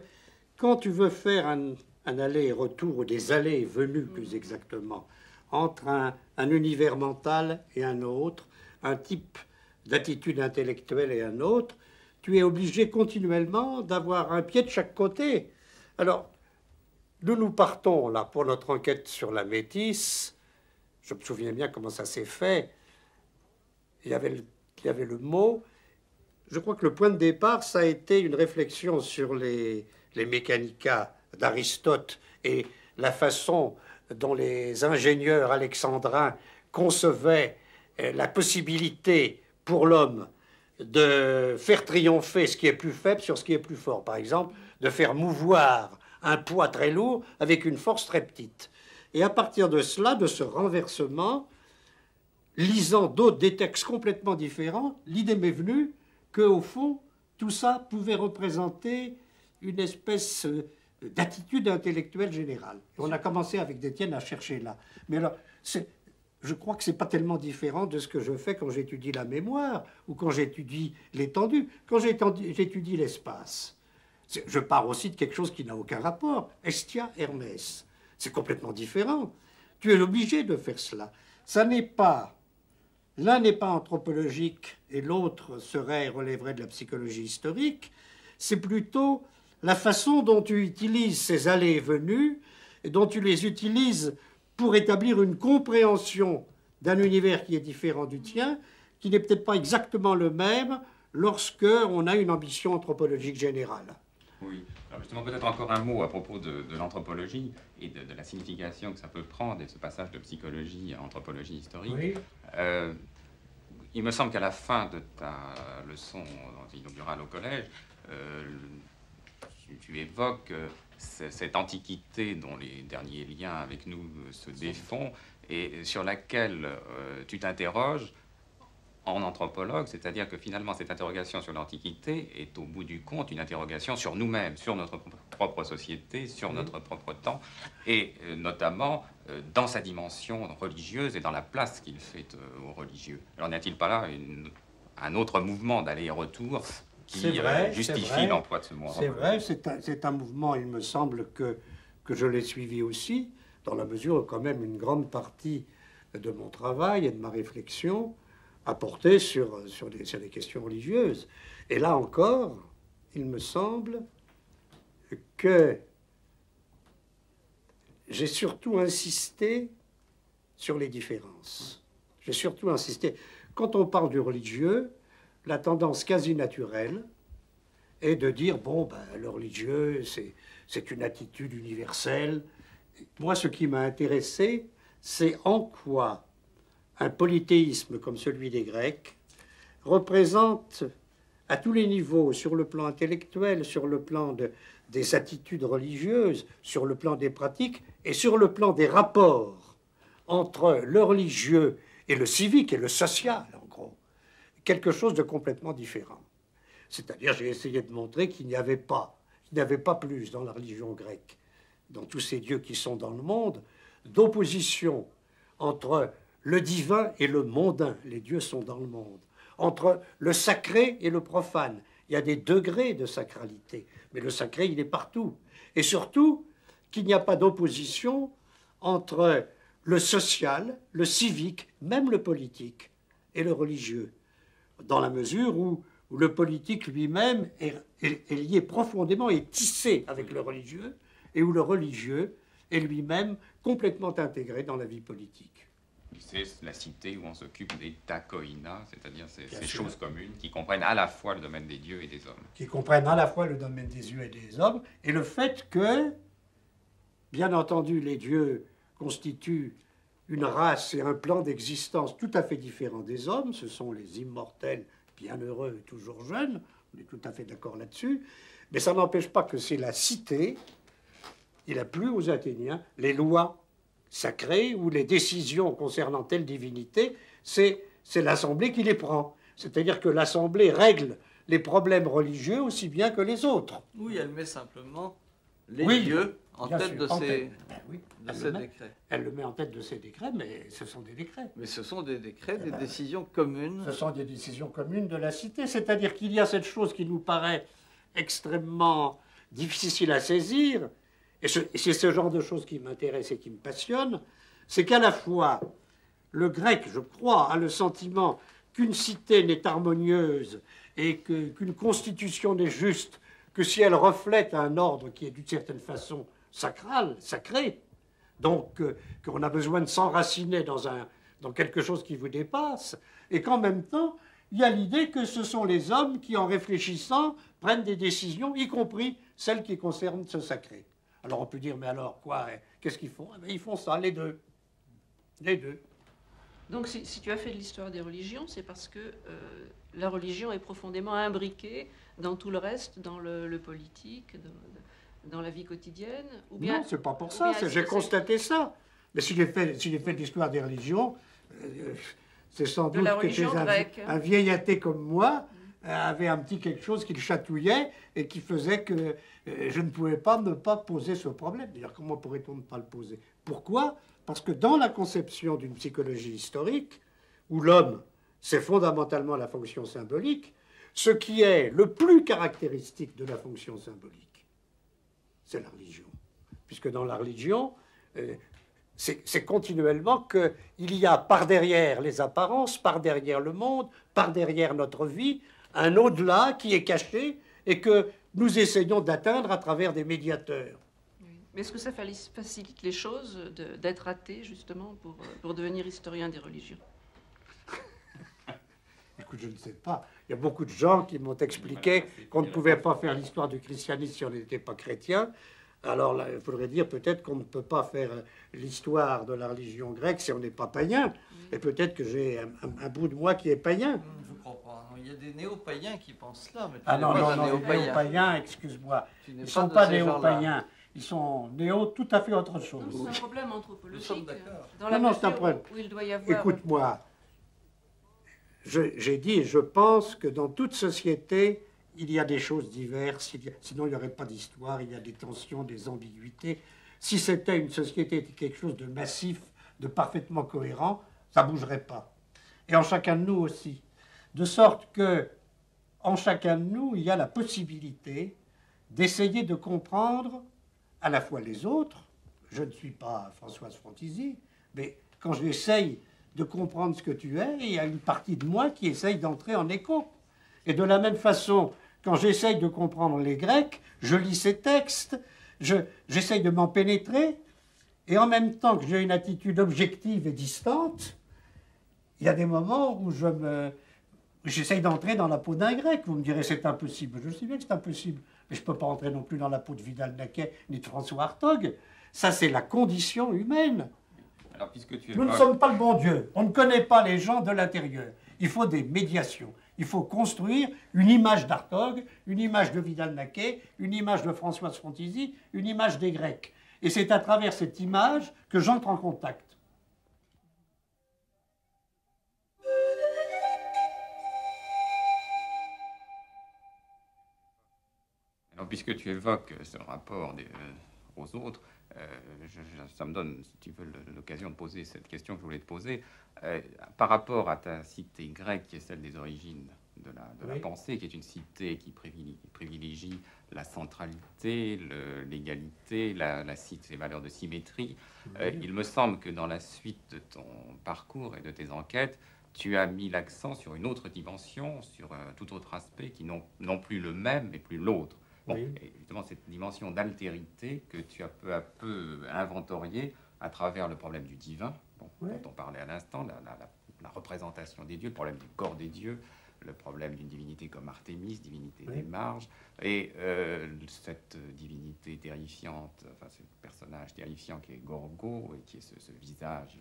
quand tu veux faire un, un aller et retour, ou des allées et venues plus exactement, entre un, un univers mental et un autre, un type d'attitude intellectuelle et un autre, tu es obligé continuellement d'avoir un pied de chaque côté. Alors, nous nous partons là pour notre enquête sur la métisse. Je me souviens bien comment ça s'est fait. Il y avait le, il y avait le mot. Je crois que le point de départ, ça a été une réflexion sur les, les mécanicas d'Aristote et la façon dont les ingénieurs alexandrins concevaient euh, la possibilité pour l'homme de faire triompher ce qui est plus faible sur ce qui est plus fort. Par exemple, de faire mouvoir un poids très lourd avec une force très petite. Et à partir de cela, de ce renversement, lisant d'autres, des textes complètement différents, l'idée m'est venue que, au fond, tout ça pouvait représenter une espèce euh, d'attitude intellectuelle générale. On a commencé avec Détienne à chercher là. Mais alors, je crois que c'est pas tellement différent de ce que je fais quand j'étudie la mémoire ou quand j'étudie l'étendue. Quand j'étudie l'espace, je pars aussi de quelque chose qui n'a aucun rapport. Estia, Hermès. C'est complètement différent. Tu es obligé de faire cela. Ça n'est pas. L'un n'est pas anthropologique et l'autre serait, relèverait de la psychologie historique. C'est plutôt la façon dont tu utilises ces allées et venues et dont tu les utilises pour établir une compréhension d'un univers qui est différent du tien, qui n'est peut-être pas exactement le même lorsque on a une ambition anthropologique générale. Oui. Alors justement, peut-être encore un mot à propos de, de l'anthropologie et de, de la signification que ça peut prendre et de ce passage de psychologie à anthropologie historique. Euh, il me semble qu'à la fin de ta leçon inaugurale au collège, euh, tu, tu évoques euh, cette antiquité dont les derniers liens avec nous se défont et sur laquelle tu t'interroges en anthropologue, c'est-à-dire que finalement cette interrogation sur l'Antiquité est au bout du compte une interrogation sur nous-mêmes, sur notre propre société, sur notre propre temps, et euh, notamment euh, dans sa dimension religieuse et dans la place qu'il fait euh, aux religieux. Alors n'y a-t-il pas là un autre mouvement d'aller-retour qui justifie l'emploi de ce mot C'est vrai, c'est un, un, mouvement, il me semble que, que je l'ai suivi aussi, dans la mesure où quand même une grande partie de mon travail et de ma réflexion à porter sur, sur, des, sur des questions religieuses. Et là encore, il me semble que j'ai surtout insisté sur les différences. J'ai surtout insisté. Quand on parle du religieux, la tendance quasi naturelle est de dire bon, ben, le religieux, c'est une attitude universelle. Moi, ce qui m'a intéressé, c'est en quoi un polythéisme comme celui des Grecs représente à tous les niveaux, sur le plan intellectuel, sur le plan des attitudes religieuses, sur le plan des pratiques et sur le plan des rapports entre le religieux et le civique et le social, quelque chose de complètement différent. C'est-à-dire, j'ai essayé de montrer qu'il n'y avait pas, qu'il n'y avait pas plus dans la religion grecque, dans tous ces dieux qui sont dans le monde, d'opposition entre le divin et le mondain. Les dieux sont dans le monde. Entre le sacré et le profane. Il y a des degrés de sacralité, mais le sacré, il est partout. Et surtout, qu'il n'y a pas d'opposition entre le social, le civique, même le politique, et le religieux, dans la mesure où, le politique lui-même est, est, lié profondément et tissé avec le religieux, et où le religieux est lui-même complètement intégré dans la vie politique c'est la cité où on s'occupe des takoïna, c'est-à-dire ces, choses communes qui comprennent à la fois le domaine des dieux et des hommes. Qui comprennent à la fois le domaine des dieux et des hommes, et le fait que, bien entendu, les dieux constituent une race et un plan d'existence tout à fait différents des hommes, ce sont les immortels, bienheureux et toujours jeunes, on est tout à fait d'accord là-dessus, mais ça n'empêche pas que c'est la cité, il a plu aux Athéniens les lois sacrées ou les décisions concernant telle divinité, c'est l'Assemblée qui les prend. C'est-à-dire que l'Assemblée règle les problèmes religieux aussi bien que les autres. Oui, elle met simplement les dieux en tête de ses, ben décrets. Elle le met en tête de ses décrets, mais ce sont des décrets. Mais ce sont des décrets, des décisions communes. Ce sont des décisions communes de la cité. C'est-à-dire qu'il y a cette chose qui nous paraît extrêmement difficile à saisir, et c'est ce genre de choses qui m'intéresse et qui me passionne, c'est qu'à la fois le grec, je crois, a le sentiment qu'une cité n'est harmonieuse et qu'une constitution n'est juste que si elle reflète un ordre qui est d'une certaine façon sacral, sacré. Donc euh, qu'on a besoin de s'enraciner dans, dans quelque chose qui vous dépasse, et qu'en même temps, il y a l'idée que ce sont les hommes qui, en réfléchissant, prennent des décisions, y compris celles qui concernent ce sacré. Alors on peut dire, mais alors quoi eh, Qu'est-ce qu'ils font? Eh Ils font ça, les deux. Les deux. Donc si, tu as fait de l'histoire des religions, c'est parce que euh, la religion est profondément imbriquée dans tout le reste, dans le, politique, dans, la vie quotidienne ou bien, Non, c'est pas pour ça, j'ai constaté ça. Mais si j'ai fait, si fait l'histoire des religions, euh, c'est sans doute que un, un, vieil athée comme moi avait un petit quelque chose qui le chatouillait et qui faisait que euh, je ne pouvais pas ne pas poser ce problème. D'ailleurs, comment pourrait-on ne pas le poser? Pourquoi? Parce que dans la conception d'une psychologie historique, où l'homme, c'est fondamentalement la fonction symbolique, ce qui est le plus caractéristique de la fonction symbolique, c'est la religion. Puisque dans la religion, euh, c'est continuellement qu'il y a par derrière les apparences, par derrière le monde, par derrière notre vie, un au-delà qui est caché et que nous essayons d'atteindre à travers des médiateurs. Mais est-ce que ça facilite les choses d'être athée, justement, pour, pour devenir historien des religions? Je ne sais pas. Il y a beaucoup de gens qui m'ont expliqué qu'on ne pouvait pas faire l'histoire du christianisme si on n'était pas chrétien. Alors là, il faudrait dire peut-être qu'on ne peut pas faire l'histoire de la religion grecque si on n'est pas païen. Et peut-être que j'ai un, bout de moi qui est païen. Je ne crois pas. Il y a des néo-païens qui pensent là. Mais ah non, non, non, néo-païens, excuse-moi. Ils ne sont pas néo-païens. ils sont néo tout à fait autre chose. C'est un problème anthropologique. Nous sommes d'accord. Dans la Non, non, c'est un mesure problème. où il doit y avoir. Écoute-moi, j'ai dit, je pense que dans toute société, il y a des choses diverses, sinon il n'y aurait pas d'histoire, il y a des tensions, des ambiguïtés. Si c'était une société, quelque chose de massif, de parfaitement cohérent, ça ne bougerait pas. Et en chacun de nous aussi. De sorte que, en chacun de nous, il y a la possibilité d'essayer de comprendre à la fois les autres. Je ne suis pas Françoise Frontisy, mais quand j'essaye de comprendre ce que tu es, il y a une partie de moi qui essaye d'entrer en écho. Et de la même façon, quand j'essaye de comprendre les Grecs, je lis ces textes, je- j'essaye de m'en pénétrer, et en même temps que j'ai une attitude objective et distante, il y a des moments où je j'essaye d'entrer dans la peau d'un grec. Vous me direz c'est impossible. Je sais bien que c'est impossible, mais je ne peux pas entrer non plus dans la peau de Vidal-Naquet ni de François Hartog. Ça, c'est la condition humaine. Alors, puisque tu Nous ne sommes pas le bon Dieu. On ne connaît pas les gens de l'intérieur. Il faut des médiations. Il faut construire une image d'Artog, une image de Vidal-Naquet, une image de Françoise Frontisy, une image des Grecs. Et c'est à travers cette image que j'entre en contact. Alors, puisque tu évoques ce rapport des- euh, aux autres, euh, je- ça me donne, si tu veux, l'occasion de poser cette question que je voulais te poser. Euh, par rapport à ta cité grecque, qui est celle des origines de la, de la Oui. pensée, qui est une cité qui privilégie, privilégie la centralité, l'égalité, la, la, sy- les valeurs de symétrie, euh, il me semble que dans la suite de ton parcours et de tes enquêtes, tu as mis l'accent sur une autre dimension, sur un tout autre aspect qui non, non plus le même, mais plus l'autre. Bon, Oui. et justement, cette dimension d'altérité que tu as peu à peu inventoriée à travers le problème du divin, bon, Oui. dont on parlait à l'instant, la, la- la- la représentation des dieux, le problème du corps des dieux, le problème d'une divinité comme Artémis, divinité Oui. des marges, et euh, cette divinité terrifiante, enfin ce personnage terrifiant qui est Gorgo, et qui est ce, ce visage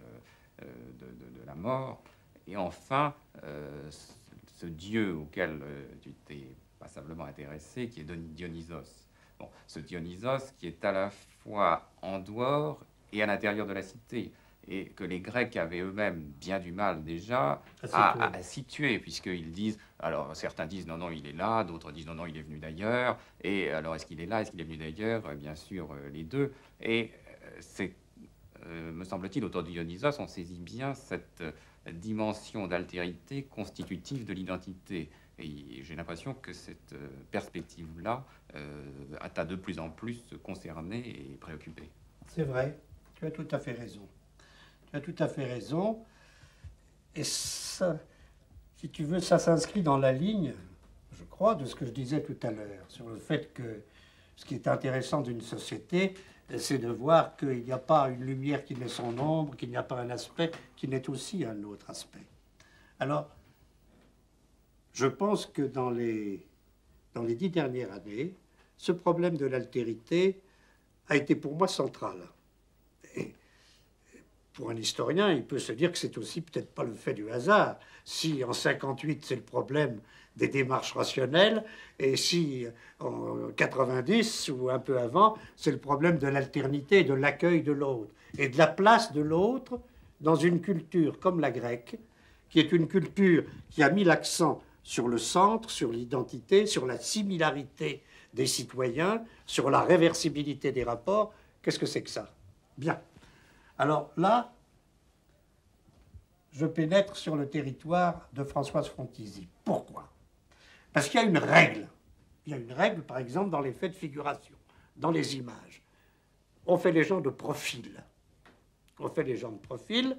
euh, de, de- de la mort, et enfin euh, ce, ce dieu auquel tu t'es passablement intéressé, qui est Dionysos. Bon, ce Dionysos qui est à la fois en dehors et à l'intérieur de la cité, et que les Grecs avaient eux-mêmes bien du mal déjà À à, situer. à- situer, puisqu'ils disent, alors certains disent non, non, il est là, d'autres disent non, non, il est venu d'ailleurs, et alors est-ce qu'il est là, est-ce qu'il est venu d'ailleurs Euh, Bien sûr, euh, les deux. Et euh, c'est, euh, me semble-t-il, autour de Dionysos, on saisit bien cette dimension d'altérité constitutive de l'identité. Et j'ai l'impression que cette euh, perspective-là euh, t'a de plus en plus concerné et préoccupé. C'est vrai, tu as tout à fait raison. Tu as tout à fait raison. Et ça, si tu veux, ça s'inscrit dans la ligne, je crois, de ce que je disais tout à l'heure, sur le fait que ce qui est intéressant d'une société, c'est de voir qu'il n'y a pas une lumière qui n'est son ombre, qu'il n'y a pas un aspect qui n'est aussi un autre aspect. Alors, je pense que dans les, dans les dix dernières années, ce problème de l'altérité a été pour moi central. Et pour un historien, il peut se dire que c'est aussi peut-être pas le fait du hasard. Si en 58 c'est le problème des démarches rationnelles, et si en 90 ou un peu avant, c'est le problème de l'alternité, de l'accueil de l'autre, et de la place de l'autre dans une culture comme la grecque, qui est une culture qui a mis l'accent sur le centre, sur l'identité, sur la similarité des citoyens, sur la réversibilité des rapports. Qu'est-ce que c'est que ça? Bien. Alors là, je pénètre sur le territoire de Françoise Frontisy. Pourquoi? Parce qu'il y a une règle. Il y a une règle, par exemple, dans les faits de figuration, dans les images. On fait les gens de profil. On fait les gens de profil,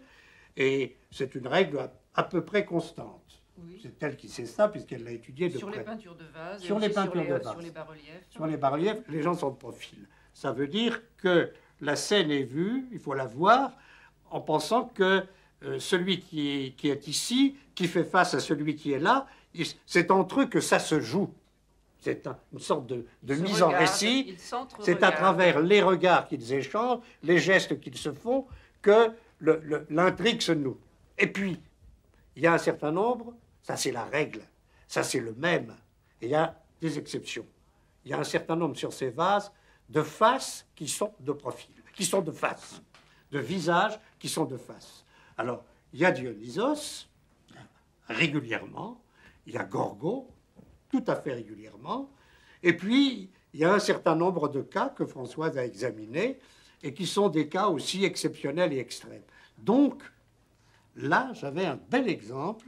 et c'est une règle à peu près constante. Oui. C'est elle qui sait ça, puisqu'elle l'a étudiée de Sur près. les peintures de vase, Sur les peintures les, de vase. sur les bas-reliefs. Sur les bas-reliefs, les gens sont de profil. Ça veut dire que la scène est vue, il faut la voir, en pensant que euh, celui qui est, qui est ici, qui fait face à celui qui est là, c'est entre eux que ça se joue. C'est un- une sorte de, de mise en récit. C'est à travers les regards qu'ils échangent, les gestes qu'ils se font, que l'intrigue se noue. Et puis, il y a un certain nombre, ça c'est la règle, ça c'est le même, et il y a des exceptions. Il y a un certain nombre sur ces vases, de faces qui sont de profil, qui sont de face, de visages qui sont de face. Alors, il y a Dionysos, régulièrement, il y a Gorgo, tout à fait régulièrement, et puis il y a un certain nombre de cas que Françoise a examinés et qui sont des cas aussi exceptionnels et extrêmes. Donc, là, j'avais un bel exemple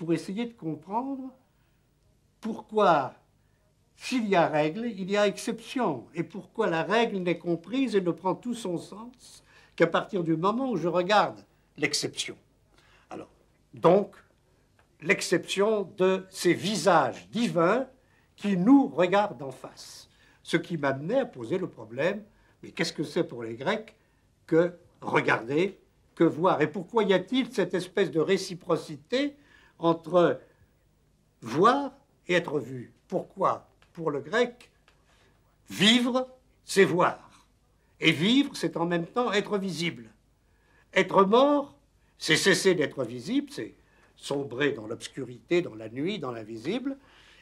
pour essayer de comprendre pourquoi, s'il y a règle, il y a exception, et pourquoi la règle n'est comprise et ne prend tout son sens qu'à partir du moment où je regarde l'exception. Alors, donc, l'exception de ces visages divins qui nous regardent en face. Ce qui m'amenait à poser le problème, mais qu'est-ce que c'est pour les Grecs que regarder, que voir? Et pourquoi y a-t-il cette espèce de réciprocité entre voir et être vu Pourquoi? Pour le grec, vivre, c'est voir. Et vivre, c'est en même temps être visible. Être mort, c'est cesser d'être visible, c'est sombrer dans l'obscurité, dans la nuit, dans l'invisible,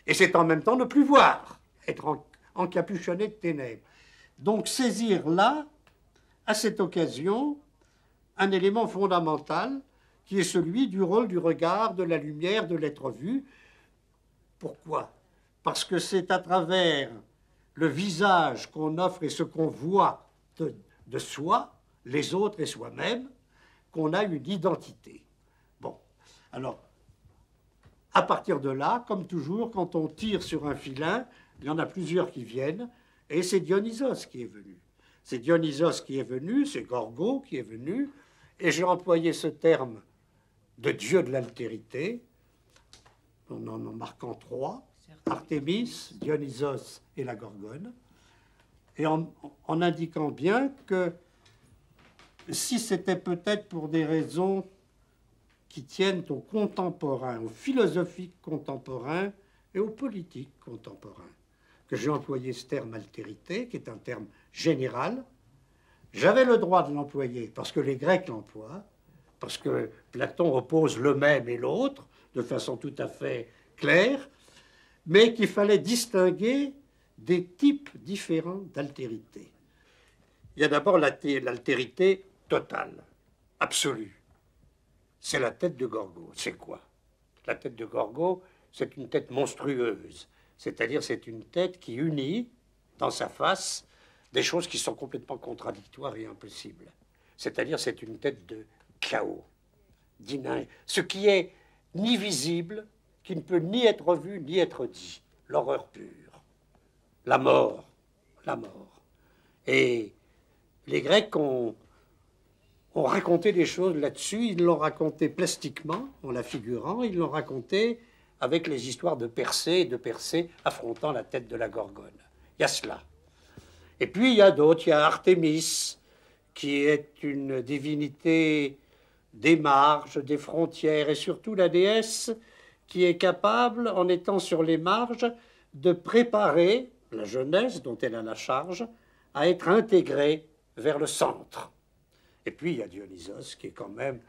et c'est en même temps ne plus voir, être encapuchonné de ténèbres. Donc saisir là, à cette occasion, un élément fondamental qui est celui du rôle du regard, de la lumière, de l'être vu. Pourquoi? Parce que c'est à travers le visage qu'on offre et ce qu'on voit de, soi, les autres et soi-même, qu'on a une identité. Bon, alors, à partir de là, comme toujours, quand on tire sur un filin, il y en a plusieurs qui viennent, et c'est Dionysos qui est venu. C'est Dionysos qui est venu, c'est Gorgo qui est venu, et j'ai employé ce terme de dieu de l'altérité, en en marquant trois, Artémis, Dionysos et la Gorgone, et en, en indiquant bien que si c'était peut-être pour des raisons qui tiennent aux contemporains, aux philosophiques contemporains et aux politiques contemporains, que j'ai employé ce terme altérité, qui est un terme général. J'avais le droit de l'employer parce que les Grecs l'emploient, parce que Platon oppose le même et l'autre de façon tout à fait claire, mais qu'il fallait distinguer des types différents d'altérité. Il y a d'abord l'altérité totale, absolue. C'est la tête de Gorgo. C'est quoi? La tête de Gorgo, c'est une tête monstrueuse. C'est-à-dire, c'est une tête qui unit dans sa face des choses qui sont complètement contradictoires et impossibles. C'est-à-dire, c'est une tête de chaos, ce qui est ni visible, qui ne peut ni être vu, ni être dit. L'horreur pure. La mort. La mort. Et les Grecs ont ont raconté des choses là-dessus. Ils l'ont raconté plastiquement, en la figurant. Ils l'ont raconté avec les histoires de Persée et de Persée affrontant la tête de la Gorgone. Il y a cela. Et puis il y a d'autres. Il y a Artémis, qui est une divinité des marges, des frontières, et surtout la déesse qui est capable, en étant sur les marges, de préparer la jeunesse dont elle a la charge à être intégrée vers le centre. Et puis il y a Dionysos qui est quand même,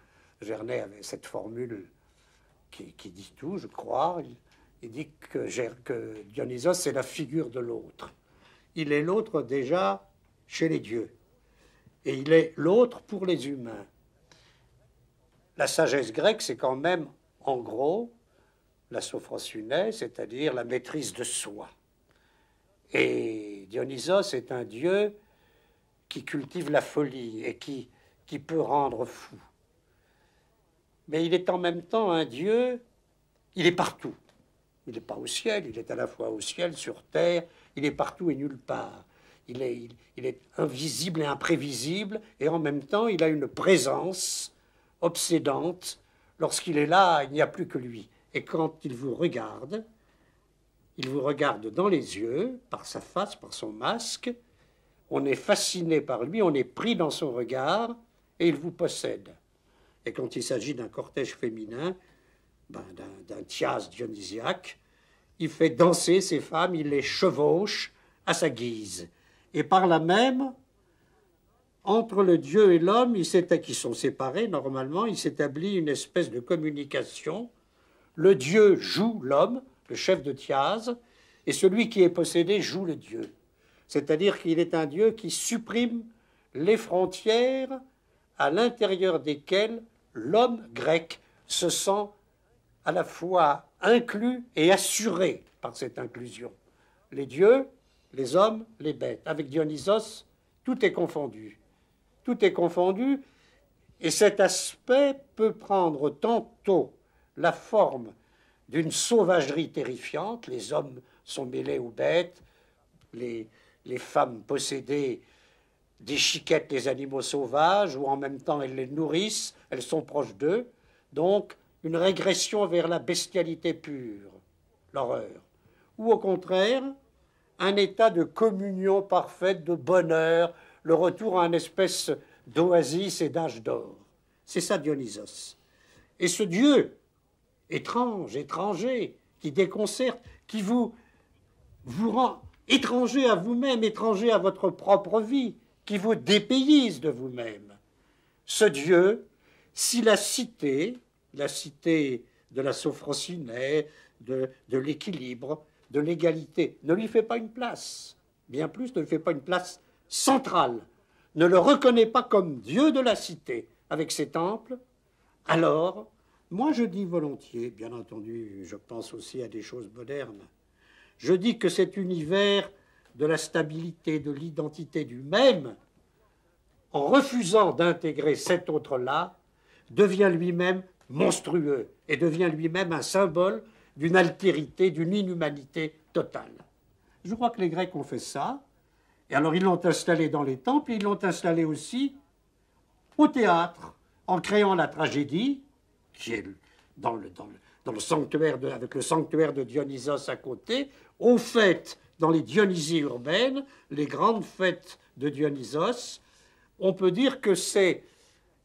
Vernet avait cette formule qui, dit tout, je crois. Il, dit que, que Dionysos c'est la figure de l'autre. Il est l'autre déjà chez les dieux. Et il est l'autre pour les humains. La sagesse grecque, c'est quand même, en gros, la sophrosune, c'est-à-dire la maîtrise de soi. Et Dionysos est un dieu qui cultive la folie et qui peut rendre fou. Mais il est en même temps un Dieu, il est partout. Il n'est pas au ciel, il est à la fois au ciel, sur terre, il est partout et nulle part. Il, est invisible et imprévisible, et en même temps, il a une présence obsédante. Lorsqu'il est là, il n'y a plus que lui. Et quand il vous regarde, il vous regarde dans les yeux, par sa face, par son masque. On est fasciné par lui, on est pris dans son regard, et il vous possède. Et quand il s'agit d'un cortège féminin, ben, d'un tias dionysiaque, il fait danser ces femmes, il les chevauche à sa guise. Et par là même, entre le Dieu et l'homme, qui sont séparés normalement, il s'établit une espèce de communication. Le Dieu joue l'homme, le chef de Thiaz, et celui qui est possédé joue le Dieu. C'est-à-dire qu'il est un Dieu qui supprime les frontières à l'intérieur desquelles l'homme grec se sent à la fois inclus et assuré par cette inclusion. Les dieux, les hommes, les bêtes. Avec Dionysos, tout est confondu. Tout est confondu et cet aspect peut prendre tantôt la forme d'une sauvagerie terrifiante, les hommes sont mêlés aux bêtes, les, les femmes possédées déchiquettent les animaux sauvages, ou en même temps elles les nourrissent, elles sont proches d'eux, donc une régression vers la bestialité pure, l'horreur, ou au contraire, un état de communion parfaite, de bonheur, le retour à une espèce d'oasis et d'âge d'or. C'est ça Dionysos. Et ce Dieu étrange, étranger, qui déconcerte, qui vous, rend étranger à vous-même, étranger à votre propre vie, qui vous dépayse de vous-même. Ce Dieu, si la cité, la cité de la Sophrociné, de, de l'équilibre, de l'égalité, ne lui fait pas une place, bien plus ne lui fait pas une place centrale, ne le reconnaît pas comme Dieu de la cité avec ses temples, alors, moi je dis volontiers, bien entendu, je pense aussi à des choses modernes, je dis que cet univers de la stabilité, de l'identité du même, en refusant d'intégrer cet autre-là, devient lui-même monstrueux et devient lui-même un symbole d'une altérité, d'une inhumanité totale. Je crois que les Grecs ont fait ça, et alors ils l'ont installé dans les temples, ils l'ont installé aussi au théâtre, en créant la tragédie, qui est dans le, sanctuaire avec le sanctuaire de Dionysos à côté, aux fêtes dans les Dionysies urbaines, les grandes fêtes de Dionysos, on peut dire que c'est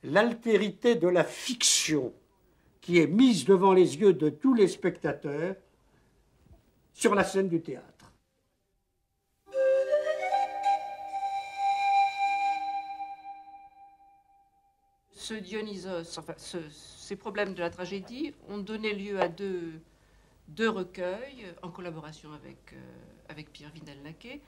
l'altérité de la fiction qui est mise devant les yeux de tous les spectateurs sur la scène du théâtre. Ce Dionysos, enfin, ces problèmes de la tragédie ont donné lieu à deux, deux recueils en collaboration avec, euh, avec Pierre Vidal-Naquet.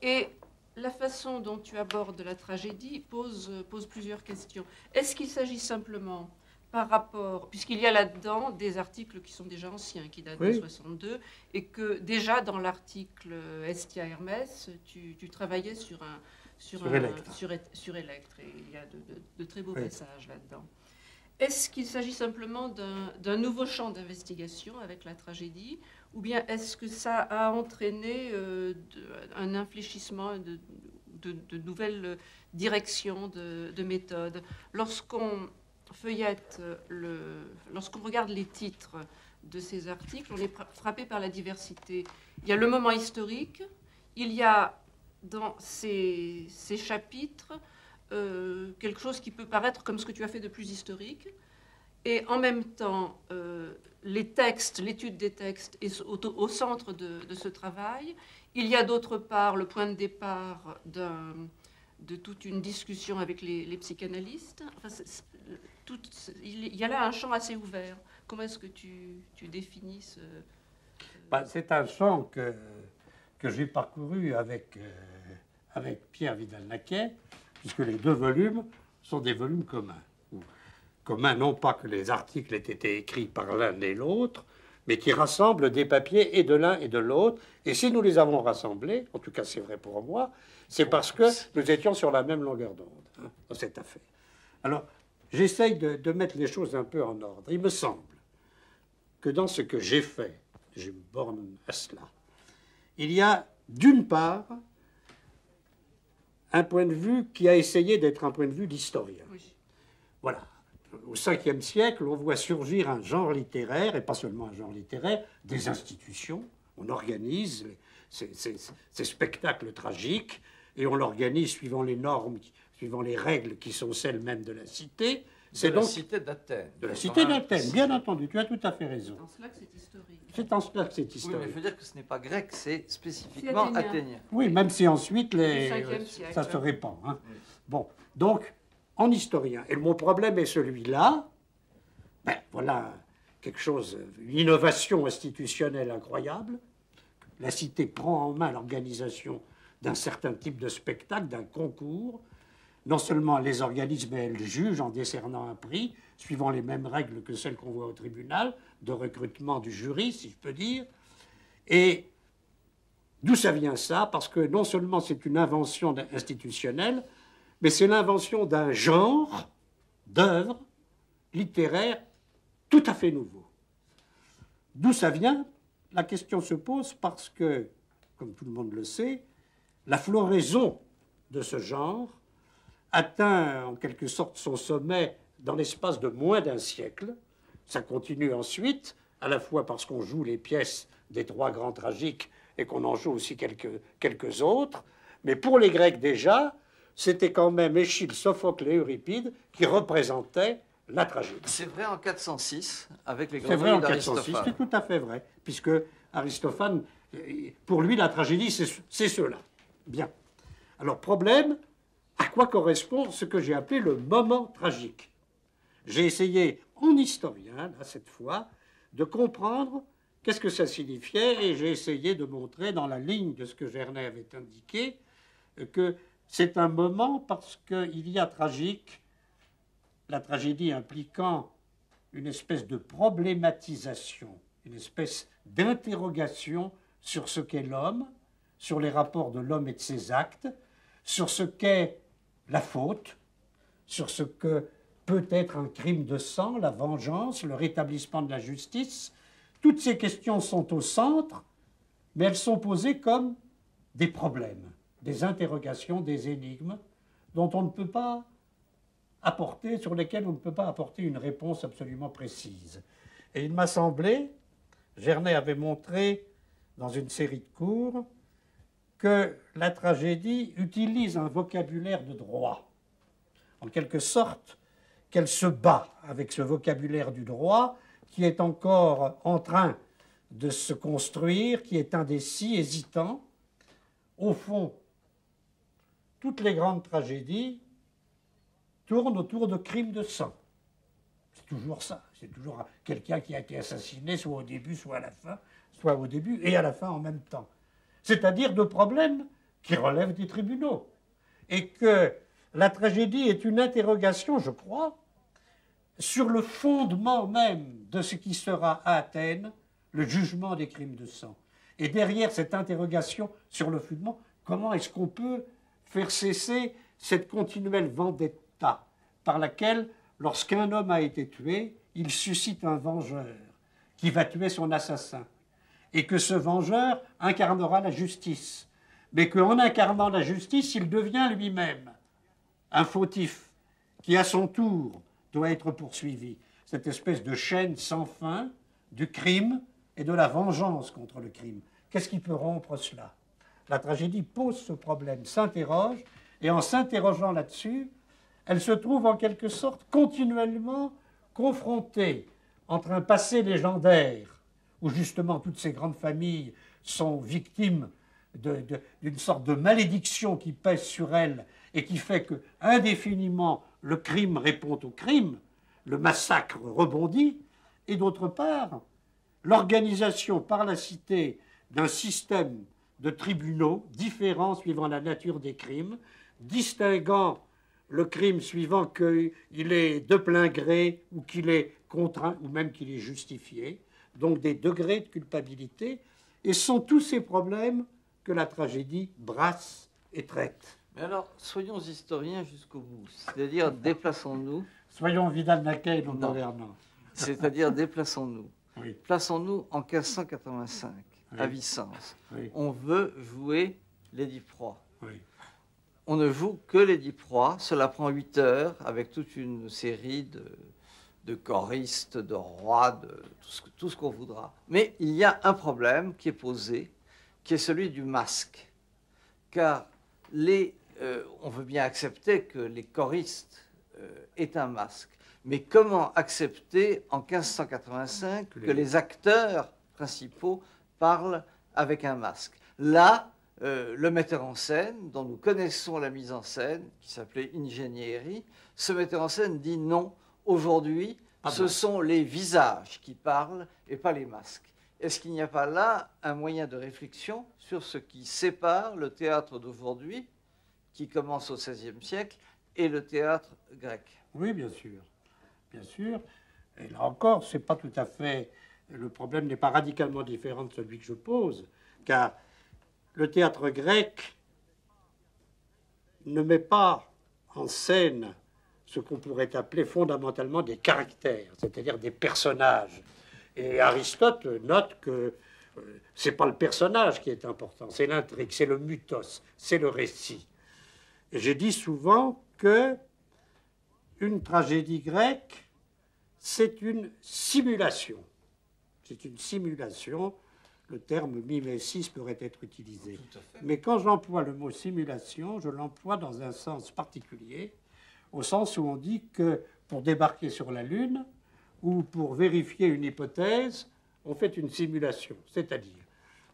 Et la façon dont tu abordes la tragédie pose, pose plusieurs questions. Est-ce qu'il s'agit simplement par rapport, puisqu'il y a là-dedans des articles qui sont déjà anciens, qui datent de 62, et que déjà dans l'article Estia Hermès, tu, tu travaillais sur un, sur, sur, sur, Electre. Et il y a de, très beaux messages là-dedans. Est-ce qu'il s'agit simplement d'un nouveau champ d'investigation avec la tragédie, ou bien est-ce que ça a entraîné euh, un infléchissement de, de, nouvelles directions, de, méthodes? Lorsqu'on feuillette, le, lorsqu'on regarde les titres de ces articles, on est frappé par la diversité. Il y a le moment historique, il y a dans ces, chapitres euh, quelque chose qui peut paraître comme ce que tu as fait de plus historique, et en même temps, euh, les textes, l'étude des textes est au, centre de, ce travail. Il y a d'autre part le point de départ de toute une discussion avec les, psychanalystes. il y a là un champ assez ouvert. Comment est-ce que tu, définis ce... Bah, c'est un champ que, que j'ai parcouru avec... Euh, avec Pierre Vidal-Naquet, puisque les deux volumes sont des volumes communs. Communs non pas que les articles aient été écrits par l'un et l'autre, mais qui rassemblent des papiers et de l'un et de l'autre. Et si nous les avons rassemblés, en tout cas c'est vrai pour moi, c'est parce que nous étions sur la même longueur d'onde hein, dans cette affaire. Alors, j'essaye de, de, mettre les choses un peu en ordre. Il me semble que dans ce que j'ai fait, je me borne à cela, il y a d'une part un point de vue qui a essayé d'être un point de vue d'historien. Voilà. Au 5e siècle, on voit surgir un genre littéraire, et pas seulement un genre littéraire, des institutions. On organise ces, spectacles tragiques, et on l'organise suivant les normes, suivant les règles qui sont celles mêmes de la cité. C'est de la cité d'Athènes. De la cité d'Athènes, bien entendu, tu as tout à fait raison. En cela que c'est historique. C'est en cela que c'est historique. Oui, mais il faut dire que ce n'est pas grec, c'est spécifiquement athénien. Oui, même si ensuite les, ça se répand. Hein. Bon, donc, en historien, et mon problème est celui-là, ben, voilà quelque chose, une innovation institutionnelle incroyable. La cité prend en main l'organisation d'un certain type de spectacle, d'un concours. Non seulement les organise, mais elle juge en décernant un prix, suivant les mêmes règles que celles qu'on voit au tribunal, de recrutement du jury, si je peux dire. Et d'où ça vient ça? Parce que non seulement c'est une invention institutionnelle, mais c'est l'invention d'un genre d'œuvres littéraires tout à fait nouveau. D'où ça vient? La question se pose parce que, comme tout le monde le sait, la floraison de ce genre atteint en quelque sorte son sommet dans l'espace de moins d'un siècle. Ça continue ensuite, à la fois parce qu'on joue les pièces des trois grands tragiques et qu'on en joue aussi quelques, quelques autres. Mais pour les Grecs déjà, c'était quand même Échille, Sophocle et Euripide qui représentaient la tragédie. C'est vrai en 406, avec les C'est vrai en 406, c'est tout à fait vrai, puisque Aristophane, pour lui, la tragédie, c'est cela. Bien. Alors, problème, à quoi correspond ce que j'ai appelé le moment tragique. J'ai essayé, en historien, là, cette fois, de comprendre qu'est-ce que ça signifiait, et j'ai essayé de montrer, dans la ligne de ce que Gernet avait indiqué, que c'est un moment parce qu'il y a tragique, la tragédie impliquant une espèce de problématisation, une espèce d'interrogation sur ce qu'est l'homme, sur les rapports de l'homme et de ses actes, sur ce qu'est la faute, sur ce que peut être un crime de sang, la vengeance, le rétablissement de la justice. Toutes ces questions sont au centre, mais elles sont posées comme des problèmes, des interrogations, des énigmes dont on ne peut pas apporter, sur lesquelles on ne peut pas apporter une réponse absolument précise. Et il m'a semblé, Gernet avait montré dans une série de cours, que la tragédie utilise un vocabulaire de droit. En quelque sorte, qu'elle se bat avec ce vocabulaire du droit qui est encore en train de se construire, qui est indécis, hésitant. Au fond, toutes les grandes tragédies tournent autour de crimes de sang. C'est toujours ça. C'est toujours quelqu'un qui a été assassiné, soit au début, soit à la fin, soit au début et à la fin en même temps c'est-à-dire de problèmes qui relèvent des tribunaux. Et que la tragédie est une interrogation, je crois, sur le fondement même de ce qui sera à Athènes le jugement des crimes de sang. Et derrière cette interrogation sur le fondement, comment est-ce qu'on peut faire cesser cette continuelle vendetta par laquelle, lorsqu'un homme a été tué, il suscite un vengeur qui va tuer son assassin et que ce vengeur incarnera la justice, mais qu'en incarnant la justice, il devient lui-même un fautif qui, à son tour, doit être poursuivi. Cette espèce de chaîne sans fin du crime et de la vengeance contre le crime. Qu'est-ce qui peut rompre cela? La tragédie pose ce problème, s'interroge, et en s'interrogeant là-dessus, elle se trouve en quelque sorte continuellement confrontée entre un passé légendaire où justement toutes ces grandes familles sont victimes d'une sorte de malédiction qui pèse sur elles et qui fait que indéfiniment le crime répond au crime, le massacre rebondit, et d'autre part, l'organisation par la cité d'un système de tribunaux différents suivant la nature des crimes, distinguant le crime suivant qu'il est de plein gré ou qu'il est contraint ou même qu'il est justifié, donc des degrés de culpabilité, et sont tous ces problèmes que la tragédie brasse et traite. Mais alors, soyons historiens jusqu'au bout, c'est-à-dire déplaçons-nous. Soyons Vidal-Naquet non gouvernants. C'est-à-dire déplaçons-nous. Plaçons-nous en 1585, à Vicence. On veut jouer Lady Proie. On ne joue que Lady Proie. Cela prend 8 heures avec toute une série de, de choristes, de rois, de tout ce, qu'on voudra. Mais il y a un problème qui est posé, qui est celui du masque. Car les, euh, on veut bien accepter que les choristes euh, aient un masque. Mais comment accepter en 1585 que les acteurs principaux parlent avec un masque? Là, euh, le metteur en scène, dont nous connaissons la mise en scène, qui s'appelait Ingenieri, ce metteur en scène dit non, Aujourd'hui, ce sont les visages qui parlent et pas les masques. Est-ce qu'il n'y a pas là un moyen de réflexion sur ce qui sépare le théâtre d'aujourd'hui, qui commence au XVIe siècle, et le théâtre grec? Oui, bien sûr. Bien sûr. Et là encore, c'est pas tout à fait. Le problème n'est pas radicalement différent de celui que je pose, car le théâtre grec ne met pas en scène ce qu'on pourrait appeler fondamentalement des caractères, c'est-à-dire des personnages. Et Aristote note que ce euh, c'est pas le personnage qui est important, c'est l'intrigue, c'est le mythos, c'est le récit. J'ai dit souvent que une tragédie grecque, c'est une simulation. C'est une simulation. Le terme mimésis pourrait être utilisé. Mais quand j'emploie le mot simulation, je l'emploie dans un sens particulier, au sens où on dit que pour débarquer sur la Lune ou pour vérifier une hypothèse, on fait une simulation. C'est-à-dire,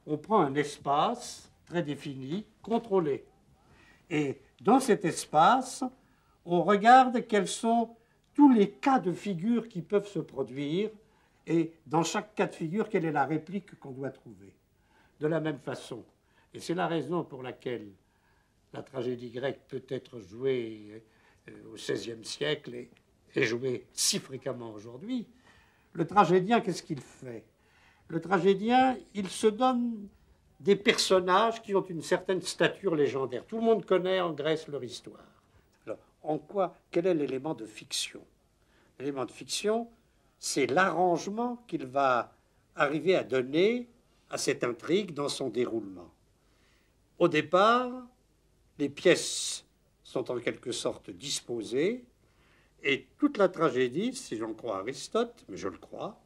on prend un espace très défini, contrôlé. Et dans cet espace, on regarde quels sont tous les cas de figure qui peuvent se produire et dans chaque cas de figure, quelle est la réplique qu'on doit trouver. De la même façon. Et c'est la raison pour laquelle la tragédie grecque peut être jouée au XVIe siècle et est jouée si fréquemment aujourd'hui. Le tragédien, qu'est-ce qu'il fait? Le tragédien, il se donne des personnages qui ont une certaine stature légendaire. Tout le monde connaît en Grèce leur histoire. Alors, en quoi Quel est l'élément de fiction? L'élément de fiction, c'est l'arrangement qu'il va arriver à donner à cette intrigue dans son déroulement. Au départ, les pièces sont en quelque sorte disposées, et toute la tragédie, si j'en crois Aristote, mais je le crois,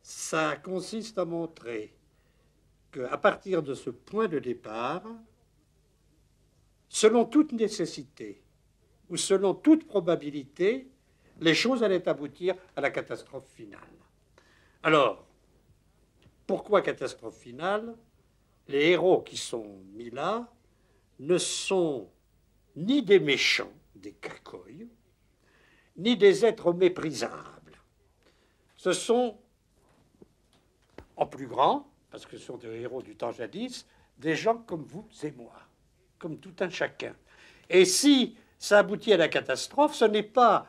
ça consiste à montrer qu'à partir de ce point de départ, selon toute nécessité ou selon toute probabilité, les choses allaient aboutir à la catastrophe finale. Alors, pourquoi catastrophe finale? Les héros qui sont mis là ne sont ni des méchants, des cacoyes, ni des êtres méprisables. Ce sont, en plus grand, parce que ce sont des héros du temps jadis, des gens comme vous et moi, comme tout un chacun. Et si ça aboutit à la catastrophe, ce n'est pas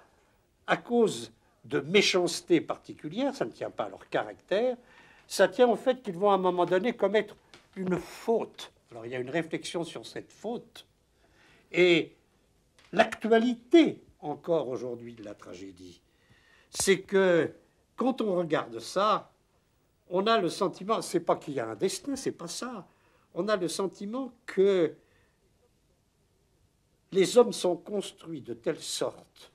à cause de méchanceté particulière, ça ne tient pas à leur caractère, ça tient au fait qu'ils vont à un moment donné commettre une faute. Alors il y a une réflexion sur cette faute. Et l'actualité encore aujourd'hui de la tragédie, c'est que quand on regarde ça, on a le sentiment, c'est pas qu'il y a un destin, c'est pas ça. On a le sentiment que les hommes sont construits de telle sorte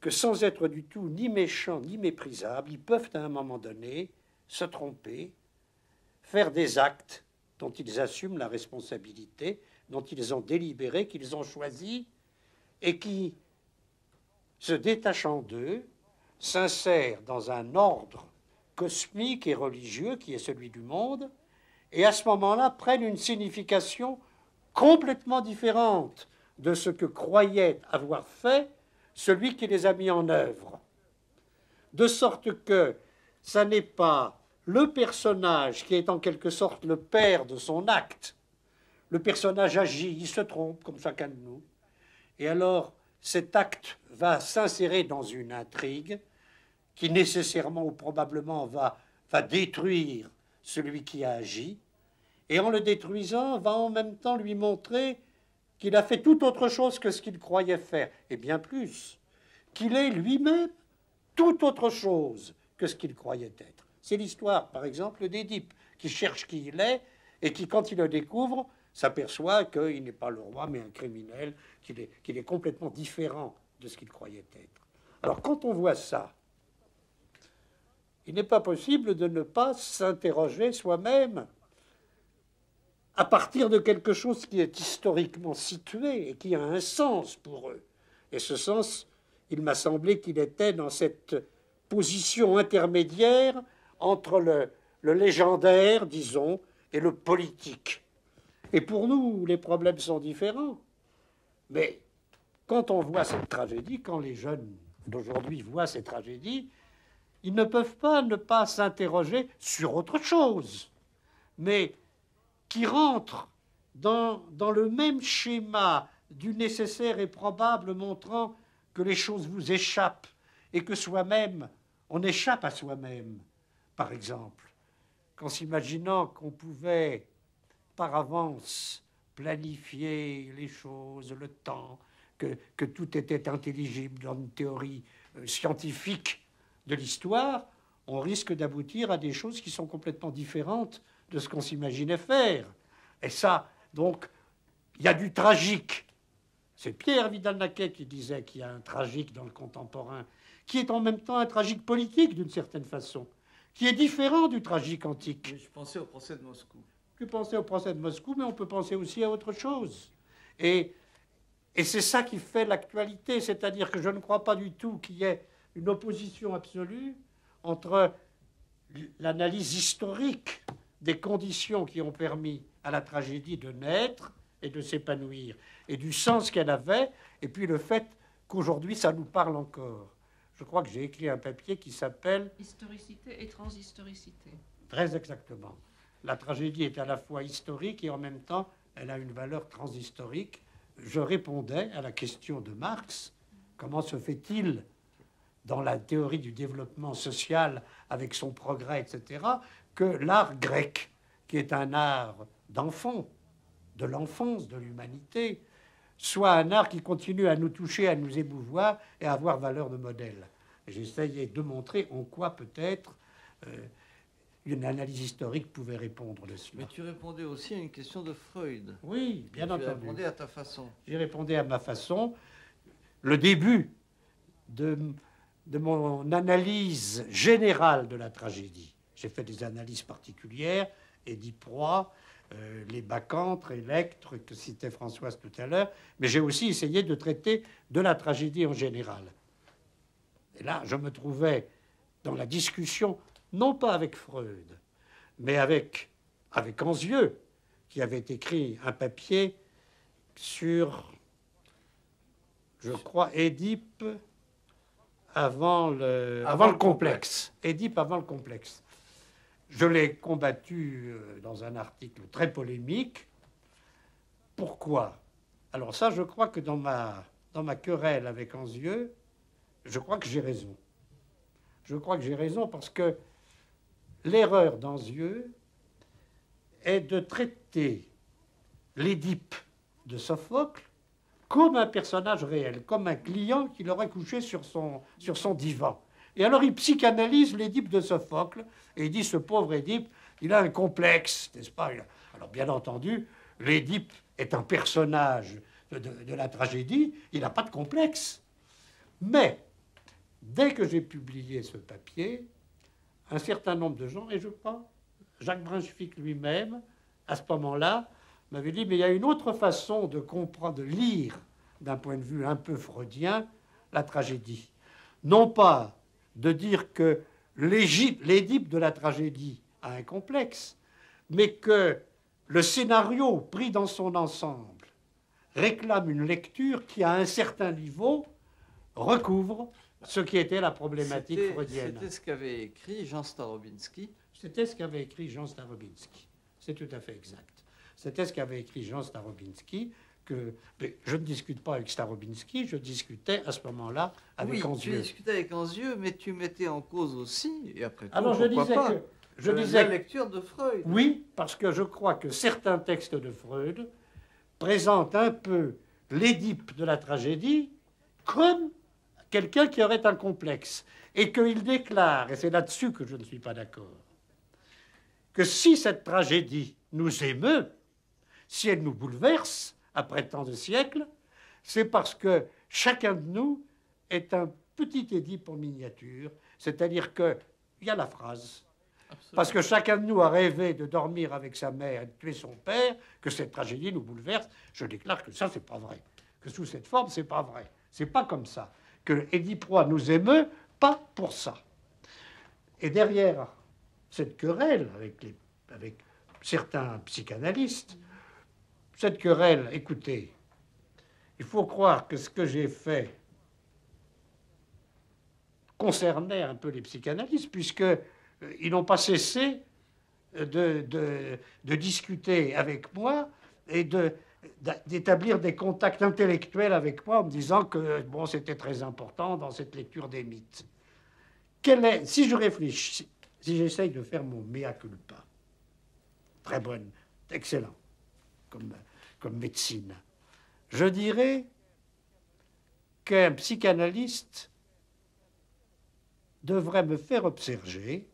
que sans être du tout ni méchants ni méprisables, ils peuvent à un moment donné se tromper, faire des actes dont ils assument la responsabilité, dont ils ont délibéré, qu'ils ont choisi, et qui, se détachant d'eux, s'insèrent dans un ordre cosmique et religieux qui est celui du monde, et à ce moment-là prennent une signification complètement différente de ce que croyait avoir fait celui qui les a mis en œuvre. De sorte que ça n'est pas le personnage qui est en quelque sorte le père de son acte. Le personnage agit, il se trompe comme chacun de nous. Et alors cet acte va s'insérer dans une intrigue qui nécessairement ou probablement va, détruire celui qui a agi, et en le détruisant va en même temps lui montrer qu'il a fait tout autre chose que ce qu'il croyait faire, et bien plus, qu'il est lui-même tout autre chose que ce qu'il croyait être. C'est l'histoire, par exemple, d'Édipe, qui cherche qui il est, et qui, quand il le découvre, s'aperçoit qu'il n'est pas le roi, mais un criminel, qu'il est, complètement différent de ce qu'il croyait être. Alors quand on voit ça, il n'est pas possible de ne pas s'interroger soi-même à partir de quelque chose qui est historiquement situé et qui a un sens pour eux. Et ce sens, il m'a semblé qu'il était dans cette position intermédiaire entre le, légendaire, disons, et le politique. Et pour nous, les problèmes sont différents. Mais quand on voit cette tragédie, quand les jeunes d'aujourd'hui voient cette tragédie, ils ne peuvent pas ne pas s'interroger sur autre chose, mais qui rentrent dans, dans le même schéma du nécessaire et probable montrant que les choses vous échappent et que soi-même, on échappe à soi-même, par exemple, qu'en s'imaginant qu'on pouvait par avance planifier les choses, le temps, que, tout était intelligible dans une théorie euh, scientifique de l'histoire, on risque d'aboutir à des choses qui sont complètement différentes de ce qu'on s'imaginait faire. Et ça, donc, il y a du tragique. C'est Pierre Vidal-Naquet qui disait qu'il y a un tragique dans le contemporain, qui est en même temps un tragique politique d'une certaine façon, qui est différent du tragique antique. je pensais au procès de Moscou. Tu pensais au procès de Moscou, mais on peut penser aussi à autre chose. Et, et c'est ça qui fait l'actualité, c'est-à-dire que je ne crois pas du tout qu'il y ait une opposition absolue entre l'analyse historique des conditions qui ont permis à la tragédie de naître et de s'épanouir, et du sens qu'elle avait, et puis le fait qu'aujourd'hui ça nous parle encore. Je crois que j'ai écrit un papier qui s'appelle Historicité et transhistoricité. Très exactement. La tragédie est à la fois historique et en même temps elle a une valeur transhistorique. Je répondais à la question de Marx comment se fait-il dans la théorie du développement social avec son progrès, etc., que l'art grec, qui est un art d'enfant, de l'enfance, de l'humanité, soit un art qui continue à nous toucher, à nous émouvoir et à avoir valeur de modèle? J'essayais de montrer en quoi peut-être euh, une analyse historique pouvait répondre de cela. Mais tu répondais aussi à une question de Freud. Oui, bien tu entendu. Tu répondais à ta façon. J'ai répondu à ma façon. Le début de, de mon analyse générale de la tragédie. J'ai fait des analyses particulières, Édith Proie, euh, les bacchantres, Electre, que citait Françoise tout à l'heure, mais j'ai aussi essayé de traiter de la tragédie en général. Et là, je me trouvais dans la discussion, non pas avec Freud, mais avec, avec Anzieux, qui avait écrit un papier sur, je crois, Édipe avant le, avant, le complexe. Édipe avant le complexe. Je l'ai combattu euh, dans un article très polémique. Pourquoi? Alors ça, je crois que dans ma, dans ma querelle avec Anzieux, je crois que j'ai raison. Je crois que j'ai raison parce que l'erreur d'Anzieux est de traiter l'Édipe de Sophocle comme un personnage réel, comme un client qui l'aurait couché sur son, divan. Et alors il psychanalyse l'Édipe de Sophocle et il dit ce pauvre Édipe, il a un complexe, n'est-ce pas? Alors bien entendu, l'Édipe est un personnage de, la tragédie, il n'a pas de complexe. Mais dès que j'ai publié ce papier, un certain nombre de gens, et je crois Jacques Brunswick lui-même, à ce moment-là, m'avait dit mais il y a une autre façon de comprendre, de lire d'un point de vue un peu freudien la tragédie. Non pas de dire que l'Édipe de la tragédie a un complexe, mais que le scénario pris dans son ensemble réclame une lecture qui, à un certain niveau, recouvre ce qui était la problématique freudienne. C'était ce qu'avait écrit Jean Starobinski. C'était ce qu'avait écrit Jean Starobinski. C'est tout à fait exact. C'était ce qu'avait écrit Jean Starobinski que je ne discute pas avec Starobinski, je discutais à ce moment-là avec oui, Anzieux. Tu discutais avec Anzieux, mais tu mettais en cause aussi, et après tout, Alors je disais pas, que je euh, disais la lecture de Freud. Oui, parce que je crois que certains textes de Freud présentent un peu l'Édipe de la tragédie comme quelqu'un qui aurait un complexe et qu'il déclare, et c'est là-dessus que je ne suis pas d'accord, que si cette tragédie nous émeut, si elle nous bouleverse, après tant de siècles, c'est parce que chacun de nous est un petit Édipe en miniature, c'est-à-dire qu'il y a la phrase. Parce que chacun de nous a rêvé de dormir avec sa mère et de tuer son père, que cette tragédie nous bouleverse. Je déclare que ça, c'est pas vrai. Que sous cette forme, c'est pas vrai. C'est pas comme ça. Que Édipe Roi nous émeut, pas pour ça. Et derrière cette querelle avec, certains psychanalystes, cette querelle, écoutez, il faut croire que ce que j'ai fait concernait un peu les psychanalystes, puisqu'ils ils n'ont pas cessé de, de, discuter avec moi et de, d'établir des contacts intellectuels avec moi en me disant que bon, c'était très important dans cette lecture des mythes. Quelle est, si je réfléchis, si j'essaye de faire mon mea culpa, très bonne, excellent comme, comme médecine, je dirais qu'un psychanalyste devrait me faire observer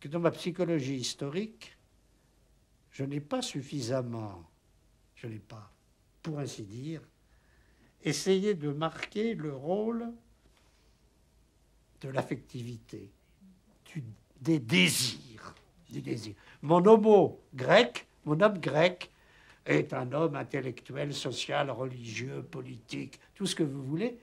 que dans ma psychologie historique, je n'ai pas suffisamment, je n'ai pas, pour ainsi dire, essayé de marquer le rôle de l'affectivité, des désirs. Mon homo grec, mon homme grec, est un homme intellectuel, social, religieux, politique, tout ce que vous voulez.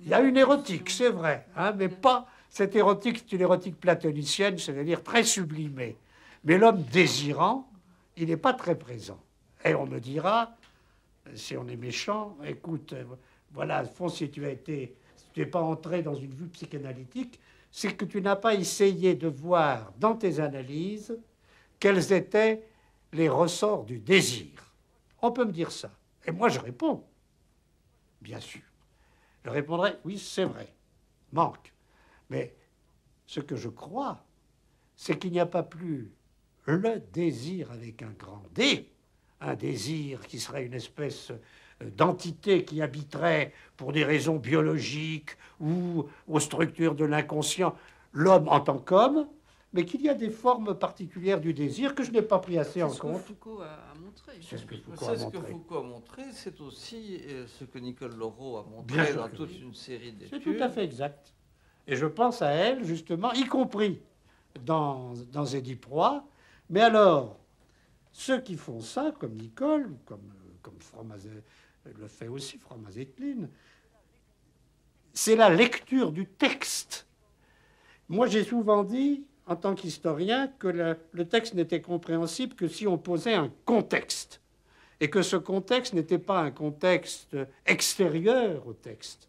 Il y a une érotique, c'est vrai, hein, mais pas cette érotique, c'est une érotique platonicienne, c'est-à-dire très sublimée. Mais l'homme désirant, il n'est pas très présent. Et on me dira, si on est méchant, écoute, voilà, fond, si tu as été, si tu n'es pas entré dans une vue psychanalytique, c'est que tu n'as pas essayé de voir dans tes analyses quels étaient les ressorts du désir. On peut me dire ça. Et moi, je réponds, bien sûr. Je répondrai, oui, c'est vrai, manque. Mais ce que je crois, c'est qu'il n'y a pas plus le désir avec un grand D, un désir qui serait une espèce euh, d'entité qui habiterait pour des raisons biologiques ou aux structures de l'inconscient l'homme en tant qu'homme, mais qu'il y a des formes particulières du désir que je n'ai pas pris assez en compte. Foucault a montré. C'est ce que Foucault a montré. C'est aussi euh, ce que Nicole Laureau a montré dans toute une série d'études. C'est tout à fait exact. Et je pense à elle, justement, y compris dans, dans Proie. Mais alors, ceux qui font ça, comme Nicole, comme, comme le fait aussi, Fromazet-Klin, c'est la lecture du texte. Moi, j'ai souvent dit, en tant qu'historien, que le, texte n'était compréhensible que si on posait un contexte. Et que ce contexte n'était pas un contexte extérieur au texte.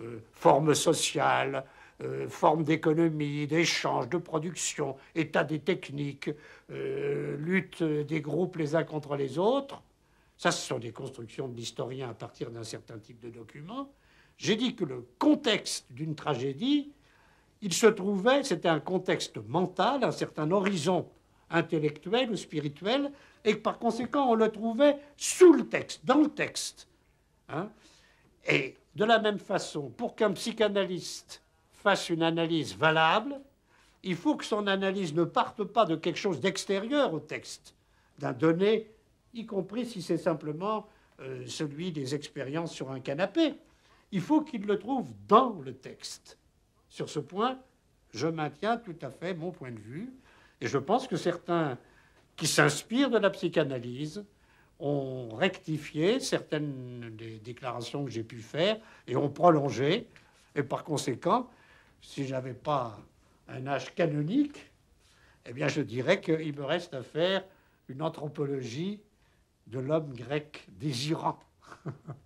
Euh, forme sociale, euh, forme d'économie, d'échange, de production, état des techniques, euh, lutte des groupes les uns contre les autres. Ça, ce sont des constructions de l'historien à partir d'un certain type de documents. J'ai dit que le contexte d'une tragédie, il se trouvait, c'était un contexte mental, un certain horizon intellectuel ou spirituel, et que par conséquent, on le trouvait sous le texte, dans le texte. Hein. et de la même façon, pour qu'un psychanalyste fasse une analyse valable, il faut que son analyse ne parte pas de quelque chose d'extérieur au texte, d'un donné, y compris si c'est simplement euh, celui des expériences sur un canapé. Il faut qu'il le trouve dans le texte. Sur ce point, je maintiens tout à fait mon point de vue, et je pense que certains qui s'inspirent de la psychanalyse ont rectifié certaines des déclarations que j'ai pu faire et ont prolongé, et par conséquent, si je n'avais pas un âge canonique, eh bien, je dirais qu'il me reste à faire une anthropologie de l'homme grec désirant.